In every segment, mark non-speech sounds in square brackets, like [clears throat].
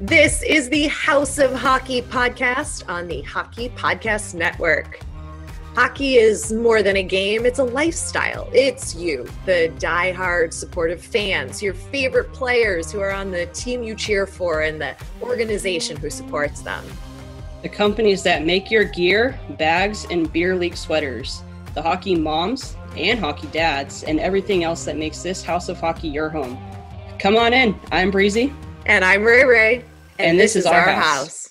This is the House of Hockey podcast on the Hockey Podcast Network. Hockey is more than a game, it's a lifestyle. It's you, the die-hard supportive fans, your favorite players who are on the team you cheer for, and the organization who supports them. The companies that make your gear, bags, and beer league sweaters, the hockey moms and hockey dads, and everything else that makes this House of Hockey your home. Come on in. I'm Breezy. And I'm Rae Rae. And, and this, this, is, our, our house. house.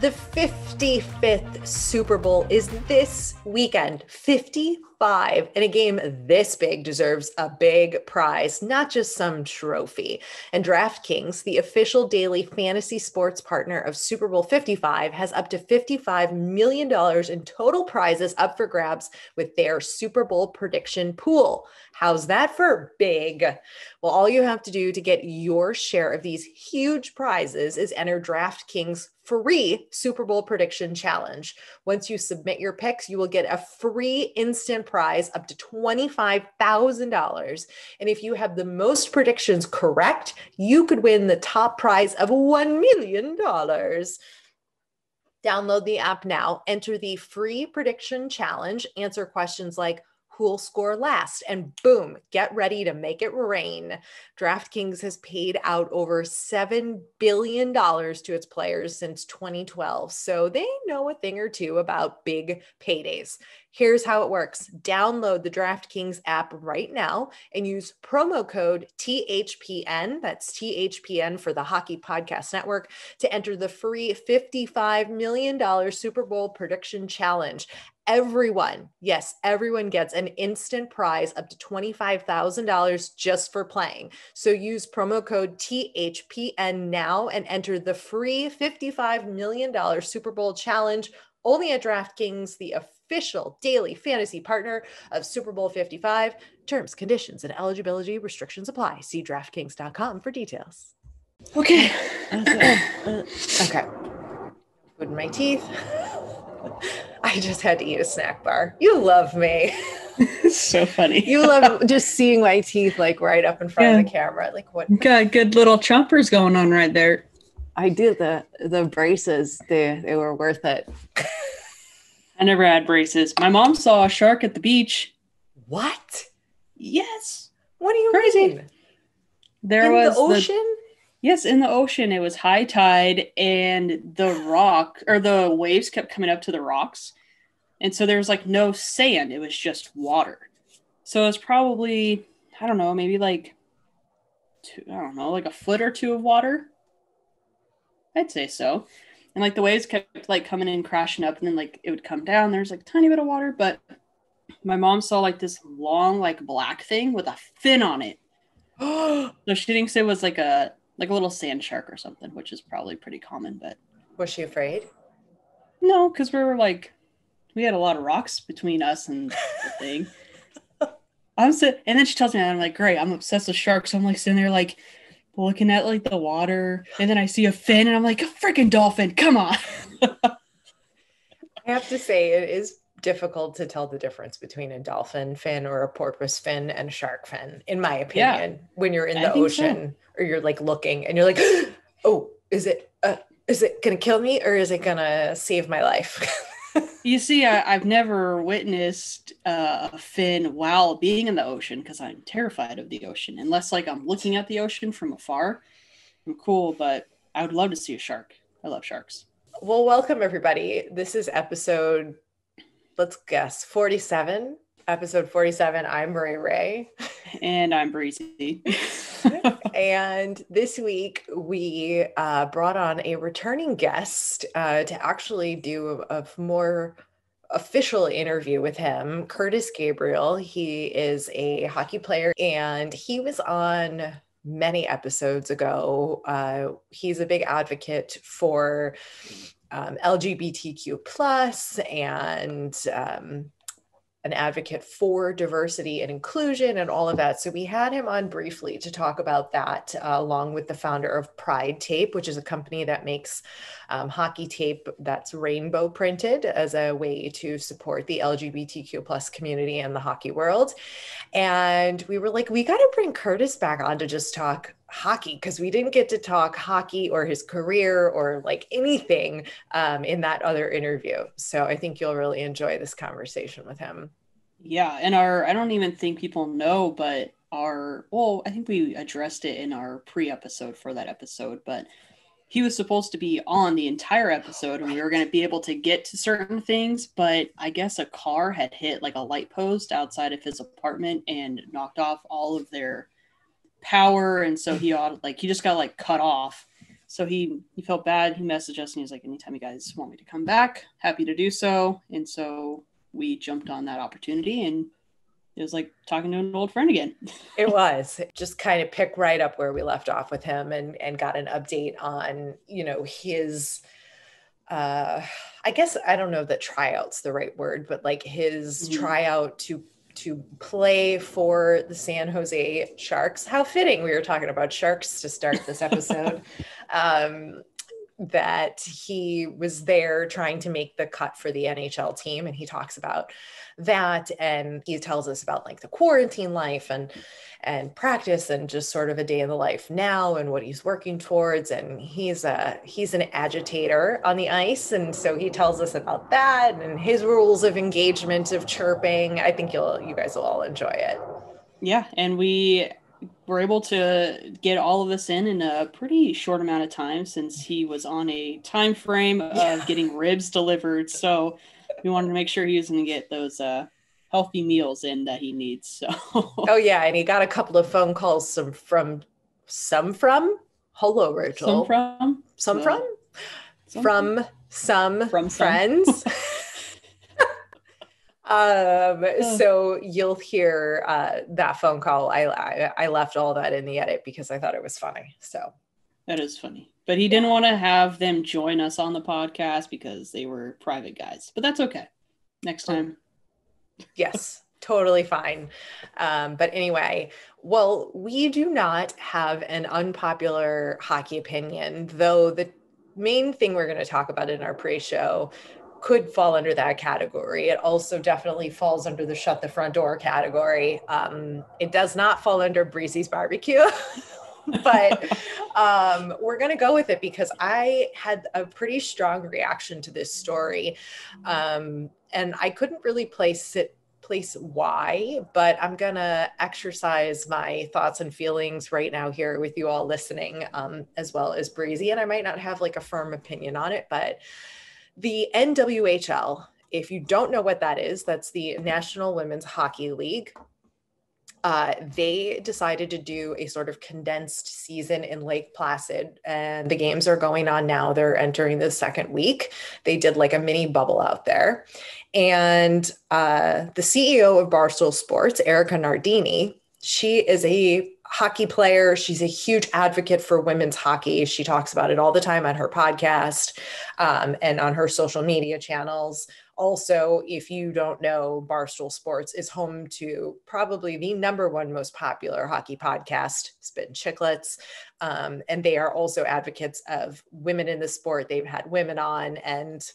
The 55th Super Bowl is this weekend. 50 five and a game this big deserves a big prize, not just some trophy. And DraftKings, the official daily fantasy sports partner of Super Bowl 55, has up to $55 million in total prizes up for grabs with their Super Bowl prediction pool. How's that for big? Well, all you have to do to get your share of these huge prizes is enter DraftKings free Super Bowl prediction challenge. Once you submit your picks, you will get a free instant prize up to $25,000. And if you have the most predictions correct, you could win the top prize of $1 million. Download the app now, enter the free prediction challenge, answer questions like, who'll score last. And boom, get ready to make it rain. DraftKings has paid out over $7 billion to its players since 2012. So they know a thing or two about big paydays. Here's how it works download the DraftKings app right now and use promo code THPN, that's THPN for the Hockey Podcast Network, to enter the free $55 million Super Bowl prediction challenge everyone, yes, everyone gets an instant prize up to $25,000 just for playing. So use promo code THPN now and enter the free $55 million Super Bowl challenge only at DraftKings, the official daily fantasy partner of Super Bowl 55. Terms, conditions, and eligibility restrictions apply. See DraftKings.com for details. Okay. okay. [clears throat] Food in my teeth. [laughs] I just had to eat a snack bar. You love me. [laughs] so funny. you love just seeing my teeth like right up in front yeah. of the camera. Like what? Got good little chompers going on right there. I did the the braces. They they were worth it. I never had braces. My mom saw a shark at the beach. What? Yes. What are you crazy? Mean? There in was the ocean. Yes, in the ocean, it was high tide, and the rock or the waves kept coming up to the rocks. And so there was like no sand, it was just water. So it was probably, I don't know, maybe like, two, I don't know, like a foot or two of water. I'd say so. And like the waves kept like coming in, crashing up, and then like it would come down. There's like a tiny bit of water, but my mom saw like this long, like black thing with a fin on it. Oh, [gasps] so she thinks it was like a like a little sand shark or something, which is probably pretty common. But was she afraid? No, because we were like, we had a lot of rocks between us and the thing. [laughs] I'm sitting, and then she tells me, that I'm like, great, I'm obsessed with sharks. So I'm like sitting there, like looking at like the water, and then I see a fin, and I'm like, a freaking dolphin, come on. [laughs] I have to say, it is difficult to tell the difference between a dolphin fin or a porpoise fin and a shark fin, in my opinion, yeah, when you're in the ocean so. Or you're like looking and you're like, [gasps] oh, is it, uh, is it going to kill me or is it going to save my life? [laughs] you see, I, have never witnessed uh, a fin while being in the ocean because I'm terrified of the ocean. Unless, like, I'm looking at the ocean from afar, I'm cool, but I would love to see a shark. I love sharks. Well, welcome everybody. This is episode let's guess 47 episode 47 i'm Rae Rae and i'm breezy [laughs] and this week we uh, brought on a returning guest uh, to actually do a, a more official interview with him Kurtis Gabriel. He is a hockey player and he was on many episodes ago. Uh, he's a big advocate for um, LGBTQ plus and um, an advocate for diversity and inclusion and all of that. So we had him on briefly to talk about that, uh, along with the founder of Pride Tape, which is a company that makes um, hockey tape that's rainbow printed as a way to support the LGBTQ plus community and the hockey world. And we were like, we got to bring Kurtis back on to just talk hockey because we didn't get to talk hockey or his career or like anything um, in that other interview. So I think you'll really enjoy this conversation with him. Yeah. And our, I don't even think people know, but our, well, I think we addressed it in our pre episode for that episode, but he was supposed to be on the entire episode and we were going to be able to get to certain things but i guess a car had hit like a light post outside of his apartment and knocked off all of their power and so he ought like he just got like cut off so he he felt bad he messaged us and he's like anytime you guys want me to come back happy to do so and so we jumped on that opportunity and it was like talking to an old friend again. [laughs] it was just kind of pick right up where we left off with him and and got an update on, you know, his uh I guess I don't know that tryout's the right word, but like his mm-hmm. tryout to to play for the San Jose Sharks. How fitting we were talking about sharks to start this episode. [laughs] um that he was there trying to make the cut for the NHL team and he talks about that and he tells us about like the quarantine life and and practice and just sort of a day in the life now and what he's working towards and he's a he's an agitator on the ice and so he tells us about that and his rules of engagement of chirping. I think you'll you guys will all enjoy it. Yeah and we were able to get all of this in in a pretty short amount of time since he was on a time frame of yeah. getting ribs delivered so we wanted to make sure he was going to get those uh, healthy meals in that he needs. So. oh yeah, and he got a couple of phone calls some from some from hello Rachel some from some from some from some from friends. [laughs] um so you'll hear uh that phone call I, I i left all that in the edit because i thought it was funny so that is funny but he didn't want to have them join us on the podcast because they were private guys. But that's okay. Next time. Yes, totally fine. Um, but anyway, well, we do not have an unpopular hockey opinion, though the main thing we're going to talk about in our pre show could fall under that category. It also definitely falls under the shut the front door category. Um, it does not fall under Breezy's barbecue. [laughs] but um, we're going to go with it because I had a pretty strong reaction to this story. Um, and I couldn't really place it place why, but I'm going to exercise my thoughts and feelings right now here with you all listening, um, as well as Breezy. And I might not have like a firm opinion on it, but the NWHL, if you don't know what that is, that's the National Women's Hockey League uh, they decided to do a sort of condensed season in Lake Placid, and the games are going on now. They're entering the second week. They did like a mini bubble out there. And uh, the CEO of Barstool Sports, Erika Nardini, she is a hockey player. She's a huge advocate for women's hockey. She talks about it all the time on her podcast um, and on her social media channels also, if you don't know, Barstool Sports is home to probably the number one most popular hockey podcast, Spittin' Chicklets. Um, and they are also advocates of women in the sport. They've had women on and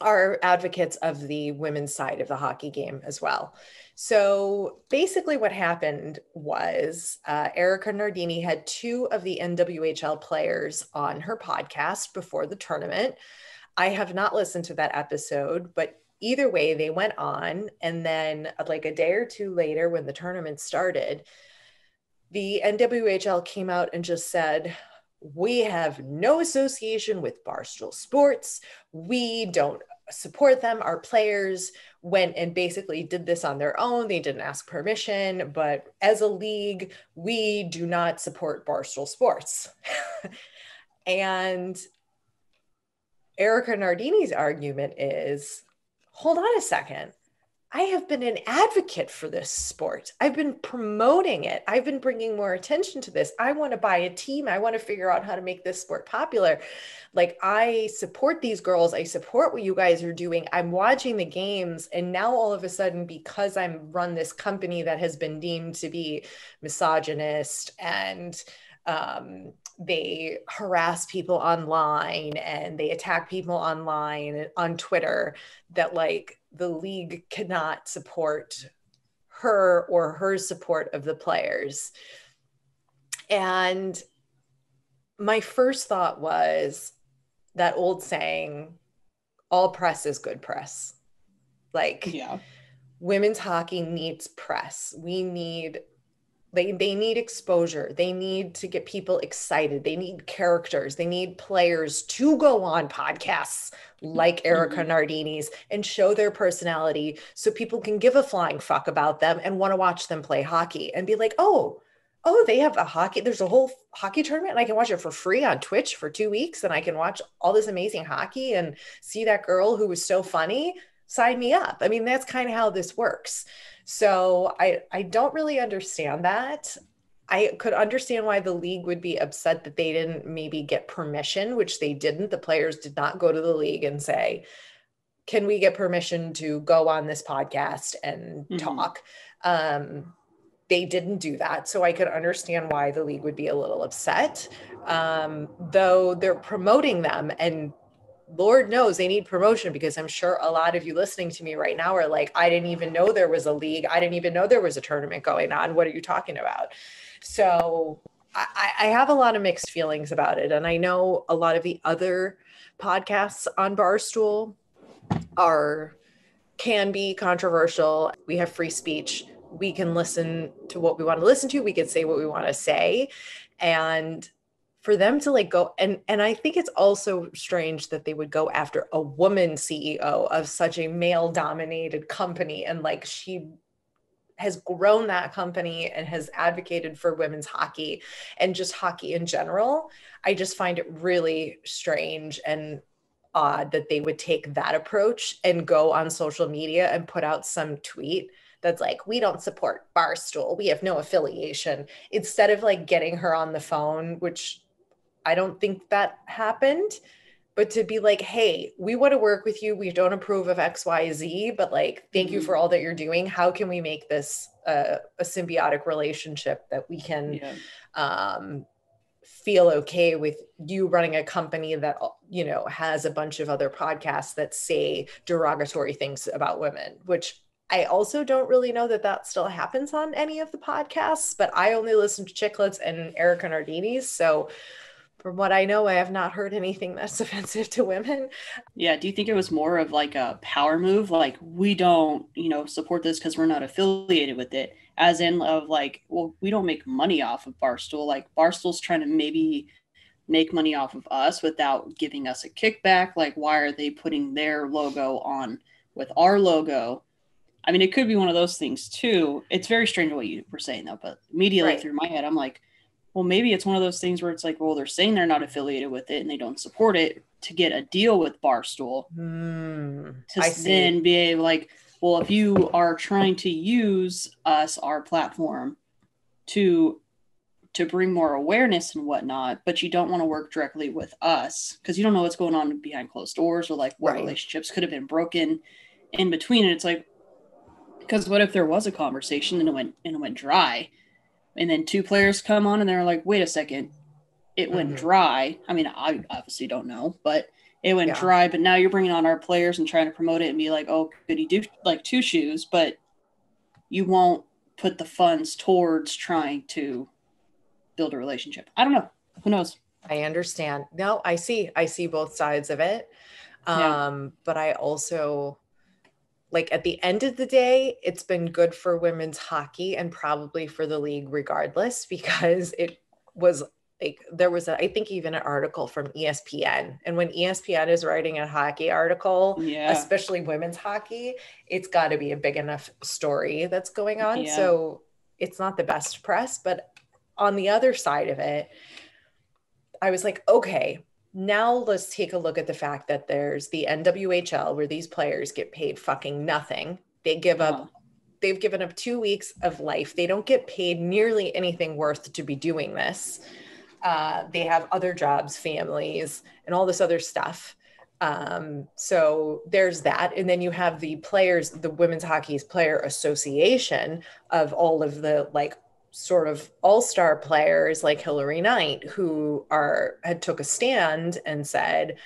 are advocates of the women's side of the hockey game as well. So basically, what happened was uh, Erika Nardini had two of the NWHL players on her podcast before the tournament. I have not listened to that episode, but either way, they went on. And then, uh, like a day or two later, when the tournament started, the NWHL came out and just said, We have no association with Barstool Sports. We don't support them. Our players went and basically did this on their own. They didn't ask permission, but as a league, we do not support Barstool Sports. [laughs] and Erika Nardini's argument is hold on a second. I have been an advocate for this sport. I've been promoting it. I've been bringing more attention to this. I want to buy a team. I want to figure out how to make this sport popular. Like, I support these girls. I support what you guys are doing. I'm watching the games. And now, all of a sudden, because I'm run this company that has been deemed to be misogynist and um, they harass people online and they attack people online on Twitter that like the league cannot support her or her support of the players. And my first thought was that old saying, all press is good press. Like, yeah. women's hockey needs press. We need they, they need exposure. They need to get people excited. They need characters. They need players to go on podcasts like Erika mm-hmm. Nardini's and show their personality so people can give a flying fuck about them and want to watch them play hockey and be like, oh, oh, they have a hockey, there's a whole hockey tournament and I can watch it for free on Twitch for two weeks and I can watch all this amazing hockey and see that girl who was so funny. Sign me up. I mean, that's kind of how this works. So I I don't really understand that. I could understand why the league would be upset that they didn't maybe get permission, which they didn't. The players did not go to the league and say, "Can we get permission to go on this podcast and mm-hmm. talk?" Um, they didn't do that, so I could understand why the league would be a little upset. Um, though they're promoting them and Lord knows they need promotion because I'm sure a lot of you listening to me right now are like, I didn't even know there was a league. I didn't even know there was a tournament going on. What are you talking about? So I, I have a lot of mixed feelings about it. And I know a lot of the other podcasts on Barstool are can be controversial. We have free speech. We can listen to what we want to listen to. We can say what we want to say. And for them to like go and and I think it's also strange that they would go after a woman CEO of such a male dominated company and like she has grown that company and has advocated for women's hockey and just hockey in general. I just find it really strange and odd that they would take that approach and go on social media and put out some tweet that's like, we don't support Barstool. We have no affiliation. Instead of like getting her on the phone, which I don't think that happened. But to be like, hey, we want to work with you. We don't approve of XYZ, but like, thank you mm-hmm. for all that you're doing. How can we make this a symbiotic relationship that we can yeah. um, feel okay with you running a company that you know has a bunch of other podcasts that say derogatory things about women which i also don't really know that that still happens on any of the podcasts but i only listen to chicklets and Erika Nardini's so from what I know, I have not heard anything that's [laughs] offensive to women. Yeah. Do you think it was more of like a power move? Like, we don't, you know, support this because we're not affiliated with it, as in, of like, well, we don't make money off of Barstool. Like, Barstool's trying to maybe make money off of us without giving us a kickback. Like, why are they putting their logo on with our logo? I mean, it could be one of those things too. It's very strange what you were saying though, but immediately right. through my head, I'm like, well, maybe it's one of those things where it's like, well, they're saying they're not affiliated with it and they don't support it to get a deal with Barstool. Mm, to then be able, like, well, if you are trying to use us, our platform, to to bring more awareness and whatnot, but you don't want to work directly with us because you don't know what's going on behind closed doors or like what right. relationships could have been broken in between. And it's like, because what if there was a conversation and it went and it went dry? And then two players come on and they're like, wait a second, it went mm-hmm. dry. I mean, I obviously don't know, but it went yeah. dry. But now you're bringing on our players and trying to promote it and be like, oh, could he do like two shoes? But you won't put the funds towards trying to build a relationship. I don't know. Who knows? I understand. No, I see. I see both sides of it. Um, yeah. But I also like at the end of the day, it's been good for women's hockey and probably for the league regardless because it was like there was a, I think even an article from ESPN and when ESPN is writing a hockey article yeah. especially women's hockey it's got to be a big enough story that's going on yeah. so it's not the best press but on the other side of it I was like okay now let's take a look at the fact that there's the NWHL where these players get paid fucking nothing. They give up they've given up 2 weeks of life. They don't get paid nearly anything worth to be doing this. Uh, they have other jobs, families, and all this other stuff. Um, so there's that. And then you have the players, the Women's Hockey's Player Association of all of the like sort of all-star players like Hilary Knight who are had took a stand and said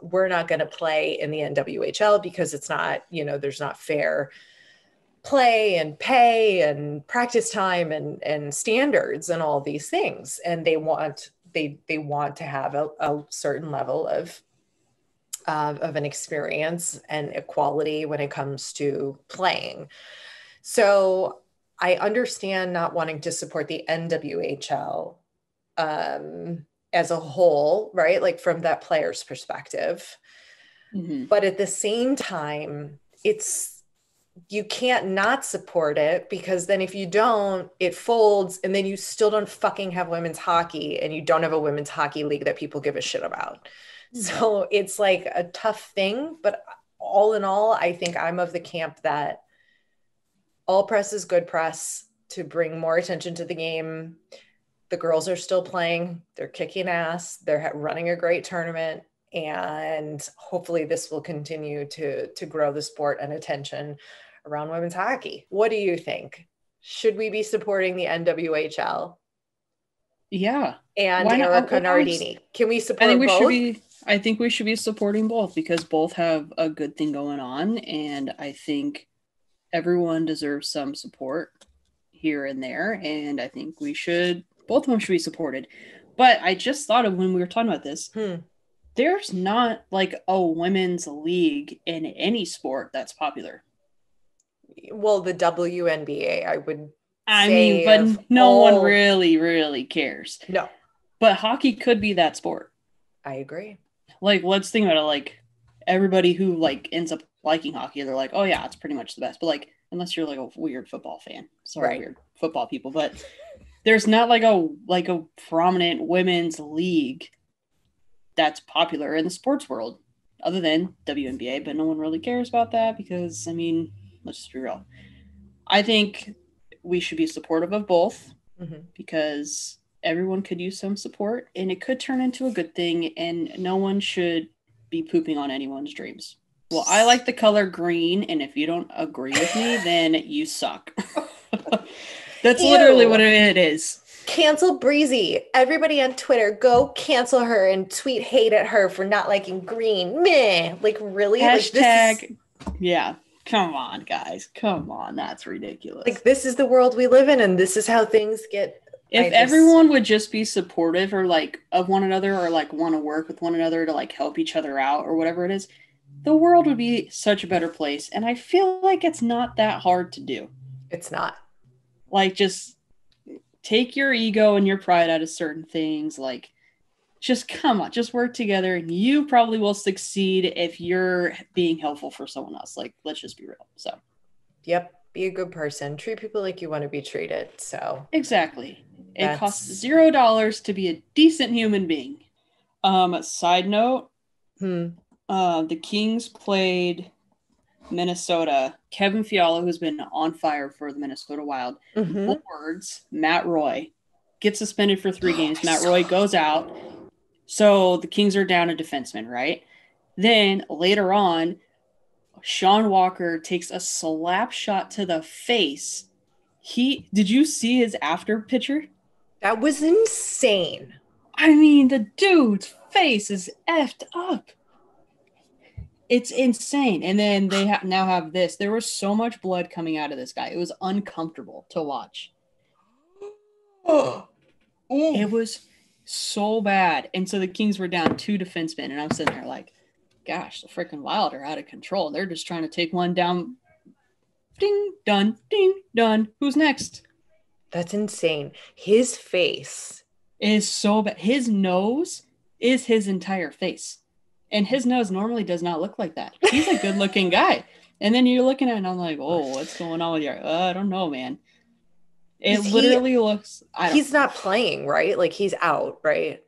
we're not going to play in the NWHL because it's not, you know, there's not fair play and pay and practice time and and standards and all these things. And they want they they want to have a, a certain level of uh, of an experience and equality when it comes to playing. So i understand not wanting to support the nwhl um, as a whole right? Like from that player's perspective. Mhm. but at the same time it's you can't not support it because then if you don't it folds and then you still don't fucking have women's hockey and you don't have a women's hockey league that people give a shit about. So it's like a tough thing but all in all i think i'm of the camp that all press is good press to bring more attention to the game. The girls are still playing. They're kicking ass. They're running a great tournament. And hopefully this will continue to to grow the sport and attention around women's hockey. What do you think? Should we be supporting the nwhl Yeah. and Why Erika I- I nardini. Can we I support think we both? should be I think we should be supporting both because both have a good thing going on. And I think everyone deserves some support here and there and I think we should both of them should be supported. But I just thought of when we were talking about this, Hmm. there's not like a women's league in any sport that's popular. well the WNBA I would I say mean, but no all- one really, really cares. no But hockey could be that sport. I agree like let's think about it like everybody who like ends up liking hockey they're like oh yeah it's pretty much the best but like unless you're like a weird football fan sorry Right. weird football people but there's not like a like a prominent women's league that's popular in the sports world other than WNBA but no one really cares about that because I mean let's just be real I think we should be supportive of both Mhm. because everyone could use some support and it could turn into a good thing and no one should be pooping on anyone's dreams. Well, I like the color green and if you don't agree with me then you suck. [laughs] That's literally what it is. cancel breezy everybody on twitter go cancel her and tweet hate at her for not liking green meh like really like is- Hashtag yeah. Come on, guys. Come on. That's ridiculous. like this is the world we live in and this is how things get if just- everyone would just be supportive or like of one another or like want to work with one another to like help each other out or whatever it is the world would be such a better place and i feel like it's not that hard to do it's not like just take your ego and your pride out of certain things like just come on just work together and you probably will succeed if you're being helpful for someone else like let's just be real so yep be a good person treat people like you want to be treated so Exactly. It costs zero dollars to be a decent human being. Um, side note, hmm. Uh, the Kings played Minnesota. Kevin Fiala, who's been on fire for the Minnesota Wild, Mhm. boards Matt Roy, gets suspended for three games. I Matt Roy goes out. So the Kings are down a defenseman, right? Then later on, Sean Walker takes a slap shot to the face. He did you see his after picture? that was insane I mean, the dude's face is effed up. It's insane. And then they ha- now have this. There was so much blood coming out of this guy. It was uncomfortable to watch. [gasps] oh It was so bad. And so the Kings were down two defensemen. And I'm sitting there like, gosh, the freaking Wild are out of control. They're just trying to take one down. Ding, done, ding, done. Who's next? that's insane his face is so bad. His nose is his entire face. And his nose normally does not look like that. He's a good looking guy. And then you're looking at it and I'm like, oh, what's going on with your uh, I don't know, man. It he- literally looks I don't he's not playing right like he's out right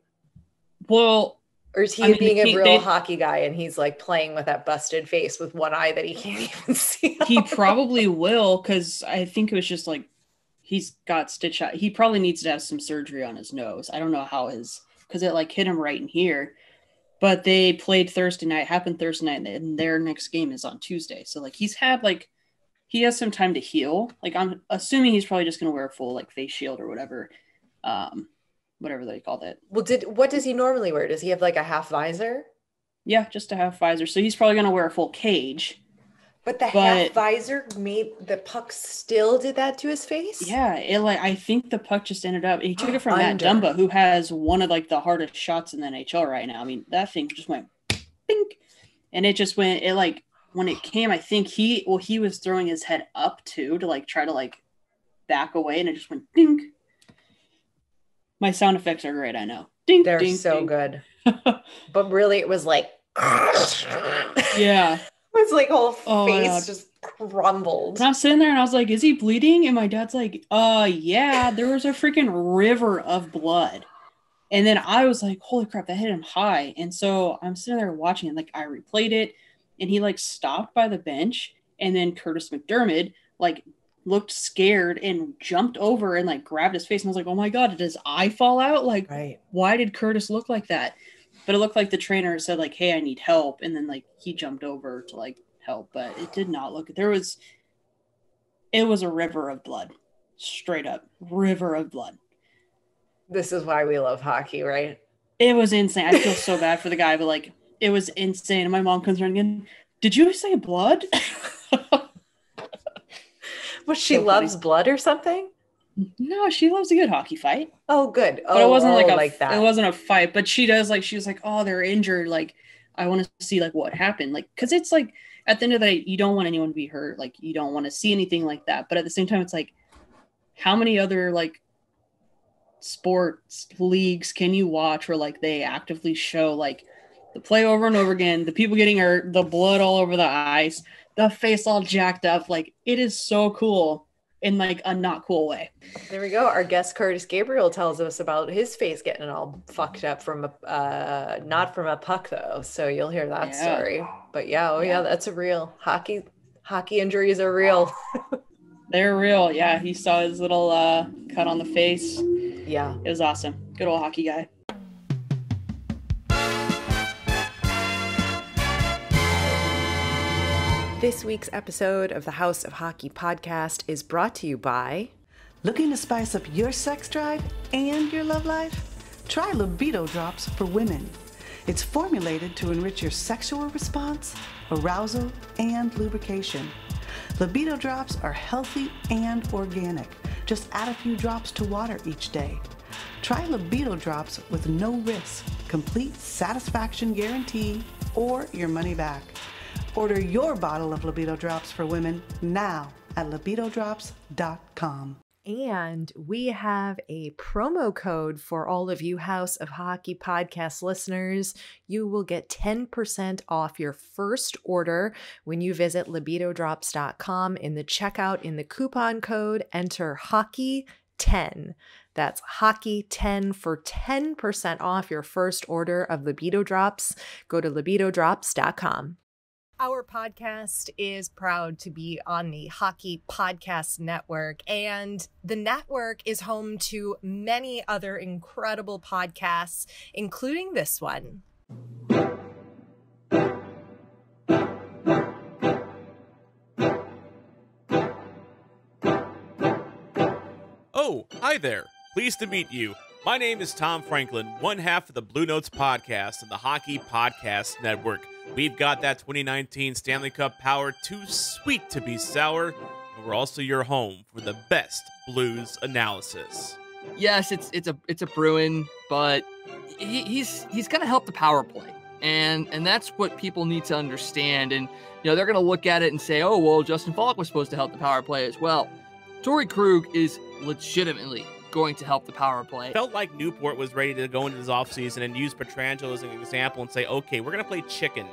well Or is he I mean, being a real they- hockey guy and he's like playing with that busted face with one eye that he can't [laughs] even see? he probably will because I think it was just like he's got stitch out. He probably needs to have some surgery on his nose. I don't know how his because it like hit him right in here. But they played Thursday night, happened Thursday night, and their next game is on Tuesday. So like he's had like he has some time to heal. Like I'm assuming he's probably just gonna wear a full like face shield or whatever, um, whatever they call that. well, did what does he normally wear? Does he have like a half visor? Yeah, just a half visor. So he's probably gonna wear a full cage. But the But- half visor made the puck still did that to his face? Yeah, it like I think the puck just ended up. He took it [gasps] from Matt. Dumba, who has one of like the hardest shots in the NHL right now. I mean, that thing just went bink, and it just went. It like when it came, I think he well he was throwing his head up too to like try to like back away, and it just went dink. My sound effects are great. I know. Dink. They're dink, so dink. good. [laughs] But really it was like Yeah. His like whole Oh face God. just crumbled. And I was sitting there and I was like, is he bleeding? And my dad's like, uh, yeah, there was a freaking river of blood. And then I was like, holy crap, that hit him high. And so I'm sitting there watching it. Like I replayed it and he like stopped by the bench. And then Kurtis MacDermid like looked scared and jumped over and like grabbed his face. And I was like, oh my God, did his eye fall out? Like, Right. why did Kurtis look like that? But it looked like the trainer said like, "Hey, I need help," and then like he jumped over to like help, but it did not look. There was, it was a river of blood, straight up river of blood. This is why we love hockey, right? It was insane. I feel so bad for the guy, but like it was insane. And my mom comes running in. Did you say blood? [laughs] But she So funny. loves blood or something? No, she loves a good hockey fight. Oh, good. Oh, but it wasn't oh, like oh, a like that. it wasn't a fight but she does like she was like oh they're injured like i want to see like what happened like because it's like at the end of the day you don't want anyone to be hurt like you don't want to see anything like that but at the same time it's like how many other like sports leagues can you watch where like they actively show like the play over and over again the people getting hurt the blood all over the ice the face all jacked up like it is so cool in like a not cool way There we go. Our guest Kurtis Gabriel tells us about his face getting all fucked up from a uh not from a puck though. So you'll hear that Yeah. story. But yeah, oh yeah, Yeah. that's a real hockey hockey injuries are real. [laughs] They're real. Yeah, he saw his little uh, cut on the face. yeah. It was awesome. Good old hockey guy. This week's episode of the House of Hockey podcast is brought to you by Looking to spice up your sex drive and your love life? Try Libido Drops for Women. It's formulated to enrich your sexual response, arousal, and lubrication. Libido Drops are healthy and organic. Just add a few drops to water each day. Try Libido Drops with no risk, complete satisfaction guarantee, or your money back. Order your bottle of Libido Drops for Women now at libidodrops.com. And we have a promo code for all of you House of Hockey podcast listeners. You will get 10% off your first order when you visit libidodrops.com. In the checkout, in the coupon code, enter hockey10. That's hockey10 for 10% off your first order of Libido Drops. Go to libidodrops.com. Our podcast is proud to be on the Hockey Podcast Network, and the network is home to many other incredible podcasts, including this one. Oh, hi there. Pleased to meet you. My name is Tom Franklin, one half of the Blue Notes podcast and the Hockey Podcast Network. We've got that 2019 Stanley Cup power too sweet to be sour, and we're also your home for the best blues analysis. yes, it's it's a it's a Bruin, but he, he's he's gonna help the power play, and and that's what people need to understand. And you know they're gonna look at it and say, oh well, Justin Faulk was supposed to help the power play as well. Torey Krug is legitimately going to help the power play. Felt like Newport was ready to go into this offseason and use Pietrangelo as an example and say, okay, we're gonna play chicken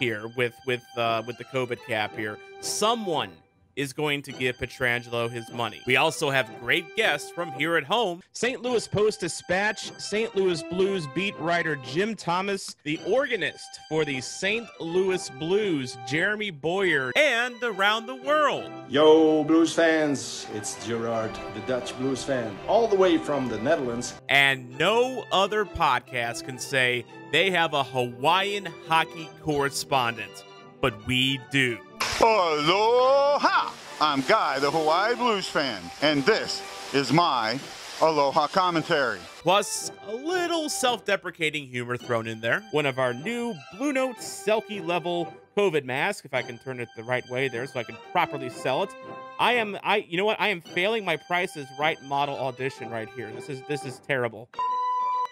here with with uh, with the COVID cap here. Someone is going to give Pietrangelo his money. We also have great guests from here at home. St. Louis Post Dispatch, St. Louis Blues beat writer Jim Thomas, the organist for the St. Louis Blues, Jeremy Boyer, and around the world. Yo, Blues fans, it's Gerard, the Dutch Blues fan, all the way from the Netherlands. And no other podcast can say they have a Hawaiian hockey correspondent, but we do. Aloha! I'm Guy, the Hawaii Blues fan, and this is my Aloha commentary. Plus, a little self deprecating humor thrown in there. One of our new Blue Note Selkie level COVID mask, if I can turn it the right way there so I can properly sell it. I am I you know what? I am failing my Price is Right model audition right here. This is this is terrible.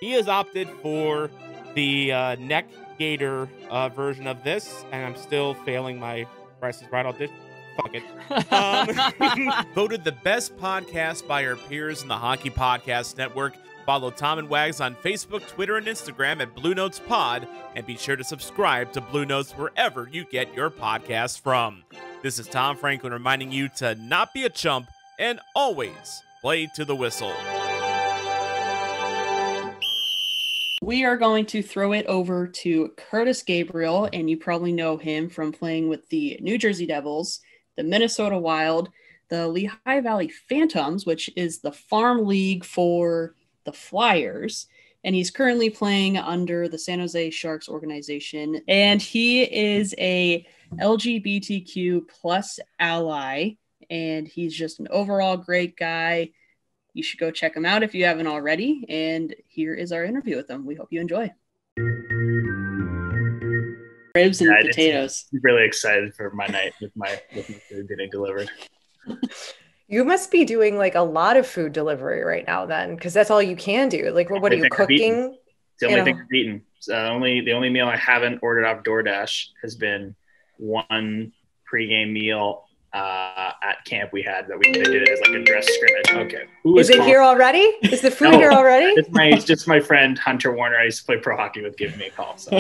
He has opted for the uh, neck gator uh, version of this, and I'm still failing my Price is Right audition. Fuck it. [laughs] Um, [laughs] voted the best podcast by our peers in the Hockey Podcast Network. Follow Tom and Wags on Facebook, Twitter, and Instagram at Blue Notes Pod, and be sure to subscribe to Blue Notes wherever you get your podcasts from. This is Tom Franklin reminding you to not be a chump and always play to the whistle. We are going to throw it over to Kurtis Gabriel, and you probably know him from playing with the New Jersey Devils, the Minnesota Wild, the Lehigh Valley Phantoms, which is the farm league for the Flyers. And he's currently playing under the San Jose Sharks organization. And he is a LGBTQ plus ally. And he's just an overall great guy you should go check them out if you haven't already. And here is our interview with them. We hope you enjoy. Ribs and Yeah, I did potatoes. really excited for my night with my with my food getting delivered. [laughs] You must be doing like a lot of food delivery right now, then, because that's all you can do. Like, what, what are you Everything I've eaten. cooking? It's the only You thing. I've eaten. So the only the only meal I haven't ordered off DoorDash has been one pregame meal uh, at camp we had that we they did it as like a dress scrimmage. Okay, who Is is, it calling- here already? Is the food No. here already? It's my it's just my friend Hunter Warner. I used to play pro hockey with. Give me a call. So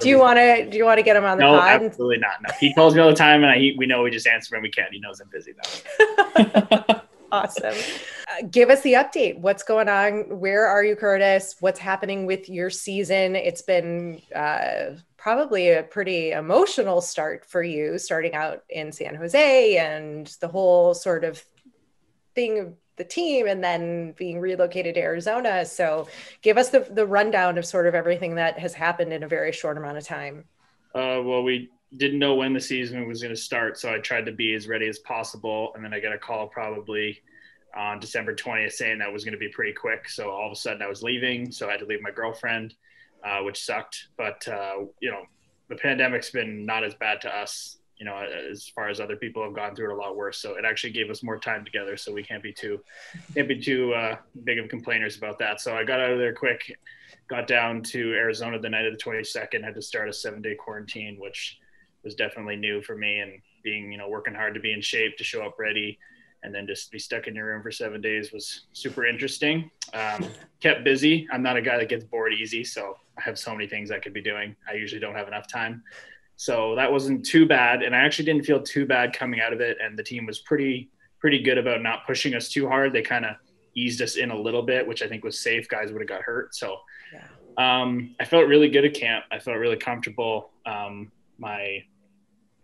Do you want to? Do you want to get him on the no, pod? absolutely not. No, he calls me all the time, and I he, we know we just answer when we can. He knows I'm busy though. [laughs] awesome. Uh, give us the update. What's going on? Where are you, Kurtis? What's happening with your season? It's been uh, probably a pretty emotional start for you, starting out in San Jose and the whole sort of thing of the team and then being relocated to Arizona. So give us the, the rundown of sort of everything that has happened in a very short amount of time. Uh, well, we didn't know when the season was going to start, so I tried to be as ready as possible. And then I got a call probably on December 20th saying that was going to be pretty quick. So all of a sudden I was leaving, so I had to leave my girlfriend, uh, which sucked. But uh, you know, the pandemic's been not as bad to us, you know, as far as other people have gone through it a lot worse. So it actually gave us more time together. So we can't be too can't be too uh, big of complainers about that. So I got out of there quick got down to Arizona the night of the 22nd, had to start a seven day quarantine, which was definitely new for me and being, you know, working hard to be in shape, to show up ready, and then just be stuck in your room for seven days was super interesting. Um, kept busy. I'm not a guy that gets bored easy. So I have so many things I could be doing. I usually don't have enough time. So that wasn't too bad. And I actually didn't feel too bad coming out of it. And the team was pretty, pretty good about not pushing us too hard. They kind of eased us in a little bit, which I think was safe. Guys would have got hurt. So Yeah. um, I felt really good at camp. I felt really comfortable. Um, my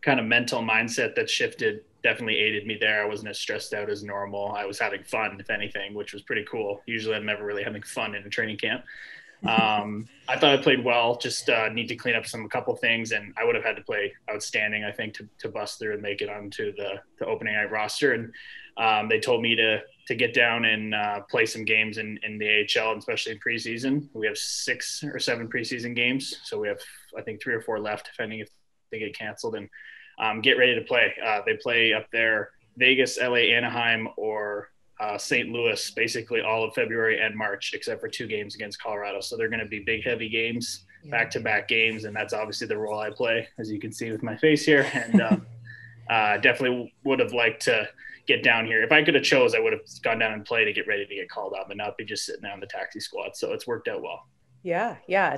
kind of mental mindset that shifted definitely aided me there. I wasn't as stressed out as normal. I was having fun, if anything, which was pretty cool. Usually, I'm never really having fun in a training camp. Um, [laughs] I thought I played well. Just uh, need to clean up some a couple things, and I would have had to play outstanding. I think to, to bust through and make it onto the the opening night roster. And um, they told me to to get down and uh, play some games in, in the AHL, and especially in preseason. We have six or seven preseason games, so we have I think three or four left, depending if they get canceled. And um, get ready to play. Uh, they play up there, Vegas, LA, Anaheim, or uh, St. Louis, basically all of February and March, except for two games against Colorado. So they're going to be big, heavy games, back to back games, and that's obviously the role I play, as you can see with my face here. And um, [laughs] uh, definitely would have liked to get down here. If I could have chose, I would have gone down and played to get ready to get called up and not be just sitting there on the taxi squad. So it's worked out well. Yeah, yeah.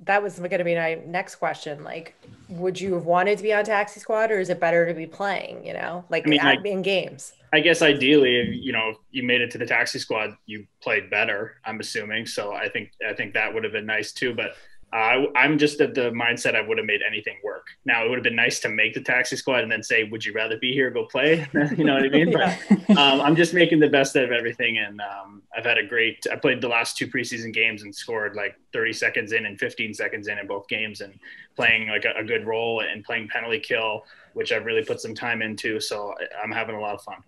That was going to be my next question. Like, would you have wanted to be on Taxi Squad, or is it better to be playing? You know, like I mean, at, I, in games. I guess ideally, you know, you made it to the Taxi Squad, you played better. I'm assuming. So I think I think that would have been nice too. But uh, I'm just at the mindset I would have made anything work. Now it would have been nice to make the taxi squad and then say, "Would you rather be here? Go play." [laughs] you know what I mean? [laughs] yeah. But um, I'm just making the best out of everything, and um, I've had a great. I played the last two preseason games and scored like 30 seconds in and 15 seconds in in both games, and playing like a, a good role and playing penalty kill, which I've really put some time into. So I'm having a lot of fun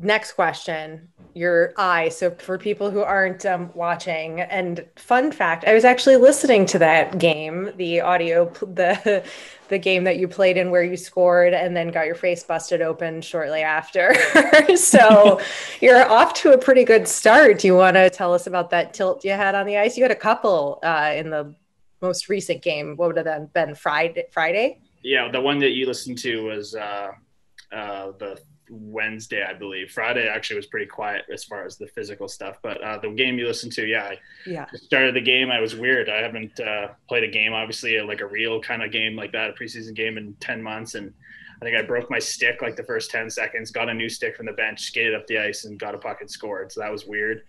next question your eye. So for people who aren't um, watching and fun fact i was actually listening to that game the audio the [laughs] the game that you played in where you scored and then got your face busted open shortly after. [laughs] So [laughs] you're off to a pretty good start. Do you want to tell us about that tilt you had on the ice? You had a couple uh, in the most recent game. What would have then been? Friday friday? Yeah the one that you listened to was uh, uh, the Wednesday, I believe. Friday actually was pretty quiet as far as the physical stuff. But uh, the game you listened to, yeah, I yeah. started the game. I was weird. I haven't uh, played a game, obviously, like a real kind of game like that, a preseason game in 10 months. And I think I broke my stick like the first 10 seconds, got a new stick from the bench, skated up the ice, and got a puck and scored. So that was weird.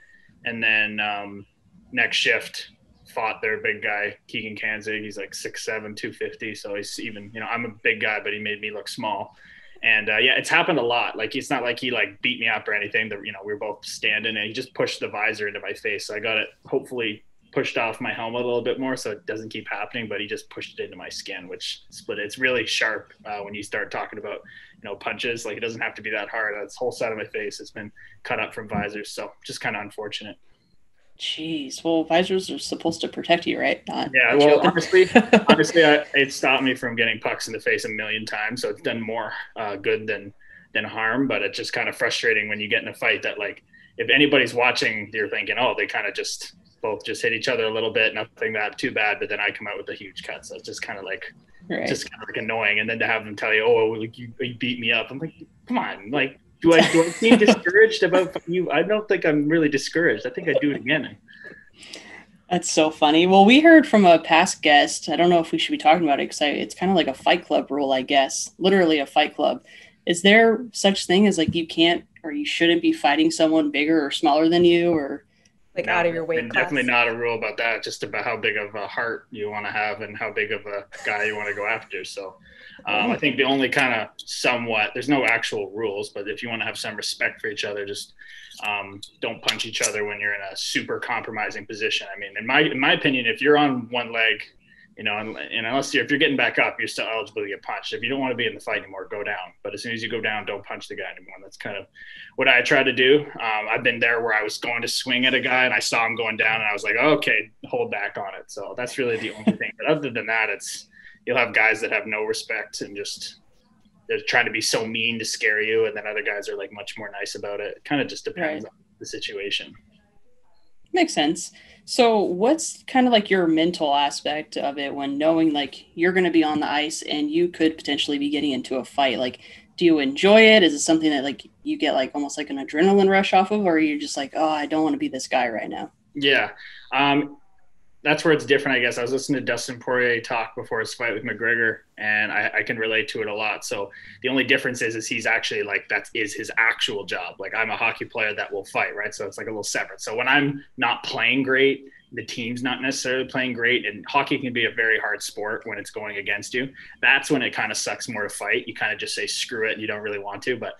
And then um, next shift, fought their big guy, Keegan Kanzig. He's like 6'7, 250. So he's even, you know, I'm a big guy, but he made me look small and uh, yeah, it's happened a lot. Like it's not like he like beat me up or anything. The, you know, we were both standing, and he just pushed the visor into my face. So I got it hopefully pushed off my helmet a little bit more, so it doesn't keep happening. But he just pushed it into my skin, which split it. It's really sharp uh, when you start talking about you know punches. Like it doesn't have to be that hard. This whole side of my face has been cut up from visors, so just kind of unfortunate. Jeez. Well, visors are supposed to protect you, right? Not yeah. Well, honestly, [laughs] honestly, I, it stopped me from getting pucks in the face a million times. So it's done more uh, good than than harm. But it's just kind of frustrating when you get in a fight that like if anybody's watching, you're thinking, oh, they kind of just both just hit each other a little bit, nothing that too bad. But then I come out with a huge cut, so it's just kind of like right. just kind of like annoying. And then to have them tell you, oh, like you, you beat me up, I'm like, come on, like do I do I seem discouraged about you? I don't think I'm really discouraged. I think I do it again. That's so funny. Well, we heard from a past guest. I don't know if we should be talking about it because it's kind of like a fight club rule, I guess. Literally a fight club. Is there such thing as like you can't or you shouldn't be fighting someone bigger or smaller than you or like no, out of your weight class? Definitely not a rule about that. Just about how big of a heart you want to have and how big of a guy you want to go after. So um, I think the only kind of somewhat there's no actual rules, but if you want to have some respect for each other, just um, don't punch each other when you're in a super compromising position. I mean, in my in my opinion, if you're on one leg, you know, and, and unless you're if you're getting back up, you're still eligible to get punched. If you don't want to be in the fight anymore, go down. But as soon as you go down, don't punch the guy anymore. That's kind of what I try to do. Um, I've been there where I was going to swing at a guy and I saw him going down, and I was like, oh, okay, hold back on it. So that's really the only thing. But other than that, it's you'll have guys that have no respect and just they're trying to be so mean to scare you, and then other guys are like much more nice about it. it kind of just depends right. on the situation. Makes sense. So, what's kind of like your mental aspect of it when knowing like you're going to be on the ice and you could potentially be getting into a fight? Like, do you enjoy it? Is it something that like you get like almost like an adrenaline rush off of, or are you just like, oh, I don't want to be this guy right now? Yeah. Um, that's where it's different, I guess. I was listening to Dustin Poirier talk before his fight with McGregor, and I, I, can relate to it a lot. So the only difference is, is he's actually like that is his actual job. Like I'm a hockey player that will fight, right? So it's like a little separate. So when I'm not playing great, the team's not necessarily playing great, and hockey can be a very hard sport when it's going against you. That's when it kind of sucks more to fight. You kind of just say screw it, and you don't really want to, but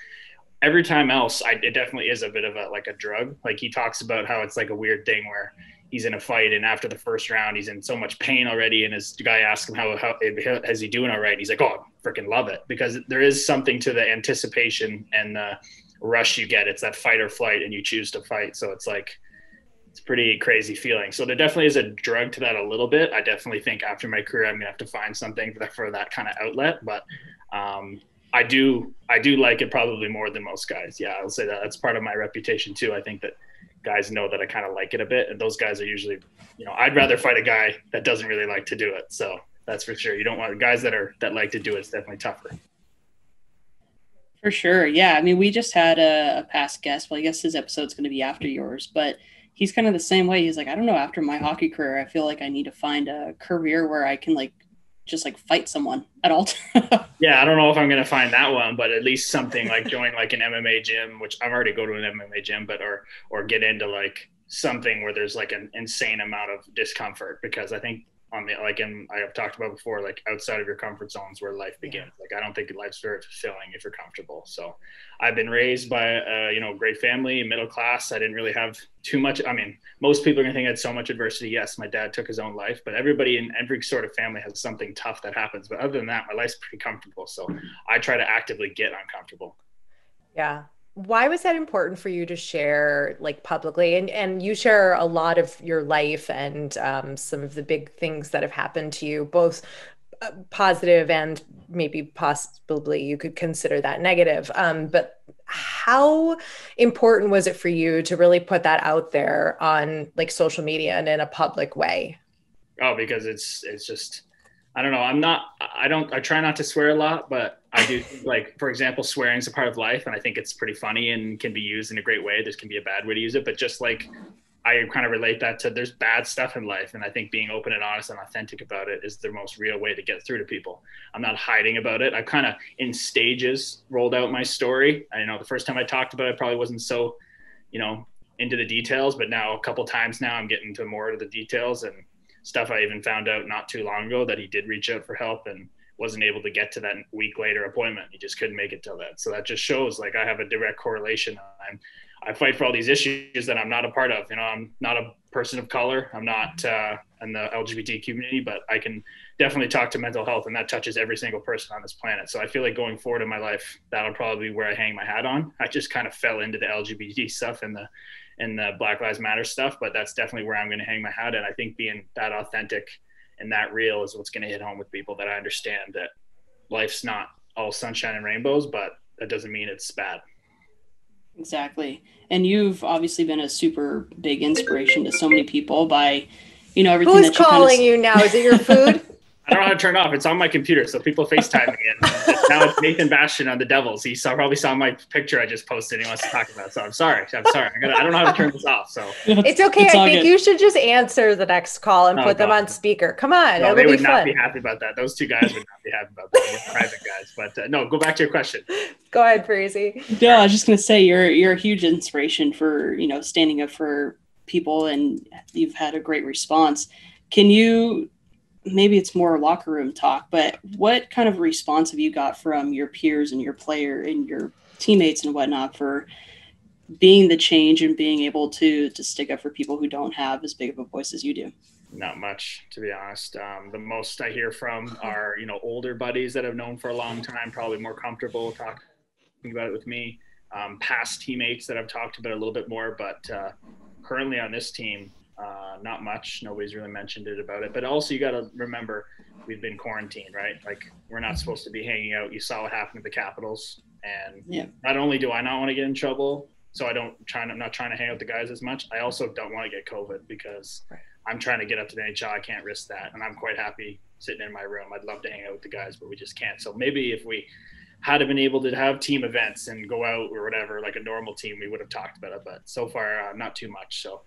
every time else, I, it definitely is a bit of a like a drug. Like he talks about how it's like a weird thing where he's in a fight and after the first round he's in so much pain already and his guy asks him how, how is he doing all right and he's like oh I freaking love it. Because there is something to the anticipation and the rush you get. It's that fight or flight and you choose to fight. So it's like it's pretty crazy feeling. So there definitely is a drug to that a little bit. I definitely think after my career i'm gonna have to find something for that, kind of outlet. But um, i do i do like it probably more than most guys. Yeah i'll say that. That's part of my reputation too. I think that guys know that I kind of like it a bit. And those guys are usually, you know, I'd rather fight a guy that doesn't really like to do it. So that's for sure. You don't want guys that are that like to do it. It's definitely tougher. For sure. Yeah. I mean, we just had a, a past guest. Well, I guess his episode's going to be after yours, but he's kind of the same way. He's like, I don't know, after my hockey career, I feel like I need to find a career where I can like just like fight someone at all. [laughs] yeah, I don't know if I'm gonna find that one, but at least something like join like an MMA gym, which I've already go to an MMA gym, but or or get into like something where there's like an insane amount of discomfort because I think on the like and I have talked about before, like outside of your comfort zones where life begins. Yeah. Like I don't think life's very fulfilling if you're comfortable. So I've been raised by a you know great family, middle class. I didn't really have too much. I mean, most people are gonna think I had so much adversity. Yes, my dad took his own life, but everybody in every sort of family has something tough that happens. But other than that, my life's pretty comfortable. So I try to actively get uncomfortable. Yeah, why was that important for you to share like publicly and and you share a lot of your life and um, some of the big things that have happened to you both uh, positive and maybe possibly you could consider that negative um, but how important was it for you to really put that out there on like social media and in a public way oh because it's it's just I don't know. I'm not. I don't. I try not to swear a lot, but I do. like, for example, swearing is a part of life, and I think it's pretty funny and can be used in a great way. There can be a bad way to use it, but just like I kind of relate that to there's bad stuff in life, and I think being open and honest and authentic about it is the most real way to get through to people. I'm not hiding about it. I've kind of in stages rolled out my story. I know the first time I talked about it, I probably wasn't so, you know, into the details, but now a couple times now I'm getting to more of the details and stuff I even found out not too long ago that he did reach out for help and wasn't able to get to that week later appointment. He just couldn't make it till then. So that just shows like I have a direct correlation. I'm I fight for all these issues that I'm not a part of. You know, I'm not a person of color. I'm not uh, in the LGBT community, but I can definitely talk to mental health, and that touches every single person on this planet. So I feel like going forward in my life, that'll probably be where I hang my hat on. I just kind of fell into the LGBT stuff and the and the Black Lives Matter stuff, but that's definitely where I'm going to hang my hat. And I think being that authentic and that real is what's going to hit home with people that I understand that life's not all sunshine and rainbows, but that doesn't mean it's bad. Exactly. And you've obviously been a super big inspiration to so many people by, you know, everything. Who's calling kind of... you now? Is it your food? [laughs] I don't know how to turn it off. It's on my computer, so people FaceTime me. And now it's Nathan Bastian on the Devils. He saw probably saw my picture I just posted. And he wants to talk about. It. So I'm sorry. I'm sorry. I, gotta, I don't know how to turn this off. So it's okay. It's I think good. you should just answer the next call and oh, put God. them on speaker. Come on, no, they would be not fun. be happy about that. Those two guys would not be happy about that. We're private guys. But uh, no, go back to your question. Go ahead, Breezy. Yeah, I was just gonna say you're you're a huge inspiration for you know standing up for people, and you've had a great response. Can you maybe it's more locker room talk, but what kind of response have you got from your peers and your player and your teammates and whatnot for being the change and being able to to stick up for people who don't have as big of a voice as you do? Not much, to be honest. Um, the most I hear from are you know older buddies that I've known for a long time, probably more comfortable talking about it with me. Um, past teammates that I've talked about a little bit more, but uh, currently on this team, uh, not much. Nobody's really mentioned it about it. But also, you got to remember, we've been quarantined, right? Like, we're not supposed to be hanging out. You saw what happened to the Capitals, and yeah. not only do I not want to get in trouble, so I don't try. I'm not trying to hang out with the guys as much. I also don't want to get COVID because right. I'm trying to get up to the NHL. I can't risk that, and I'm quite happy sitting in my room. I'd love to hang out with the guys, but we just can't. So maybe if we had been able to have team events and go out or whatever like a normal team, we would have talked about it. But so far, uh, not too much. So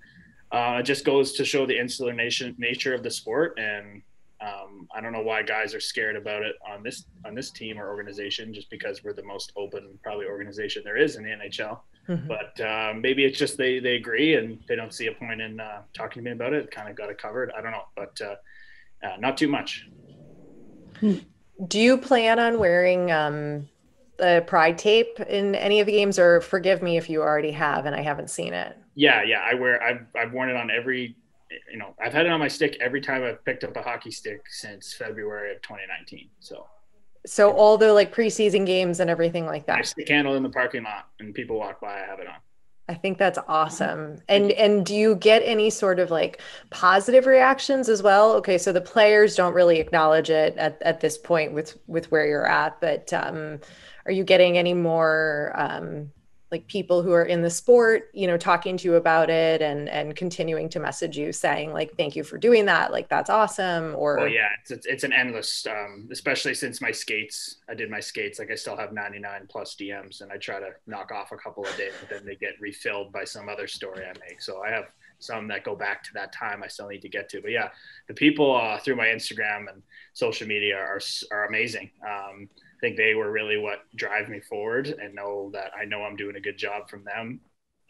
uh, it just goes to show the insular nation, nature of the sport, and um, I don't know why guys are scared about it on this on this team or organization, just because we're the most open probably organization there is in the NHL. Mm-hmm. But uh, maybe it's just they they agree and they don't see a point in uh, talking to me about it. Kind of got it covered. I don't know, but uh, uh, not too much. Do you plan on wearing um, the pride tape in any of the games, or forgive me if you already have and I haven't seen it? yeah, yeah, I wear. I've I've worn it on every. You know, I've had it on my stick every time I've picked up a hockey stick since February of 2019. So. So all the like preseason games and everything like that. I stick handle in the parking lot, and people walk by. I have it on. I think that's awesome. And and do you get any sort of like positive reactions as well? Okay, so the players don't really acknowledge it at, at this point with with where you're at, but um, are you getting any more um, like people who are in the sport you know talking to you about it and and continuing to message you saying like thank you for doing that like that's awesome or yeah it's, it's an endless um, especially since my skates i did my skates like i still have 99 plus dms and i try to knock off a couple a day but then they get refilled by some other story i make so i have some that go back to that time I still need to get to. But yeah, the people uh, through my Instagram and social media are are amazing. Um, I think they were really what drive me forward, and know that I know I'm doing a good job from them,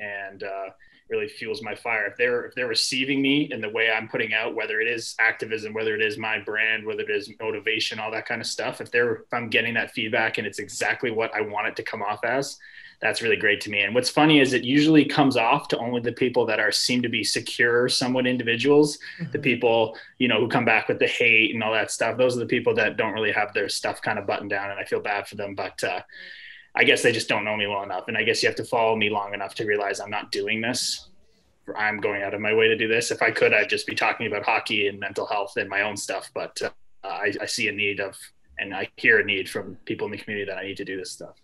and uh, really fuels my fire. If they're if they're receiving me in the way I'm putting out, whether it is activism, whether it is my brand, whether it is motivation, all that kind of stuff, if they're if I'm getting that feedback and it's exactly what I want it to come off as, that's really great to me. And what's funny is it usually comes off to only the people that are seem to be secure, somewhat individuals. Mm-hmm. The people you know who come back with the hate and all that stuff. Those are the people that don't really have their stuff kind of buttoned down, and I feel bad for them. But uh, I guess they just don't know me well enough. And I guess you have to follow me long enough to realize I'm not doing this. I'm going out of my way to do this. If I could, I'd just be talking about hockey and mental health and my own stuff. But uh, I, I see a need of, and I hear a need from people in the community that I need to do this stuff.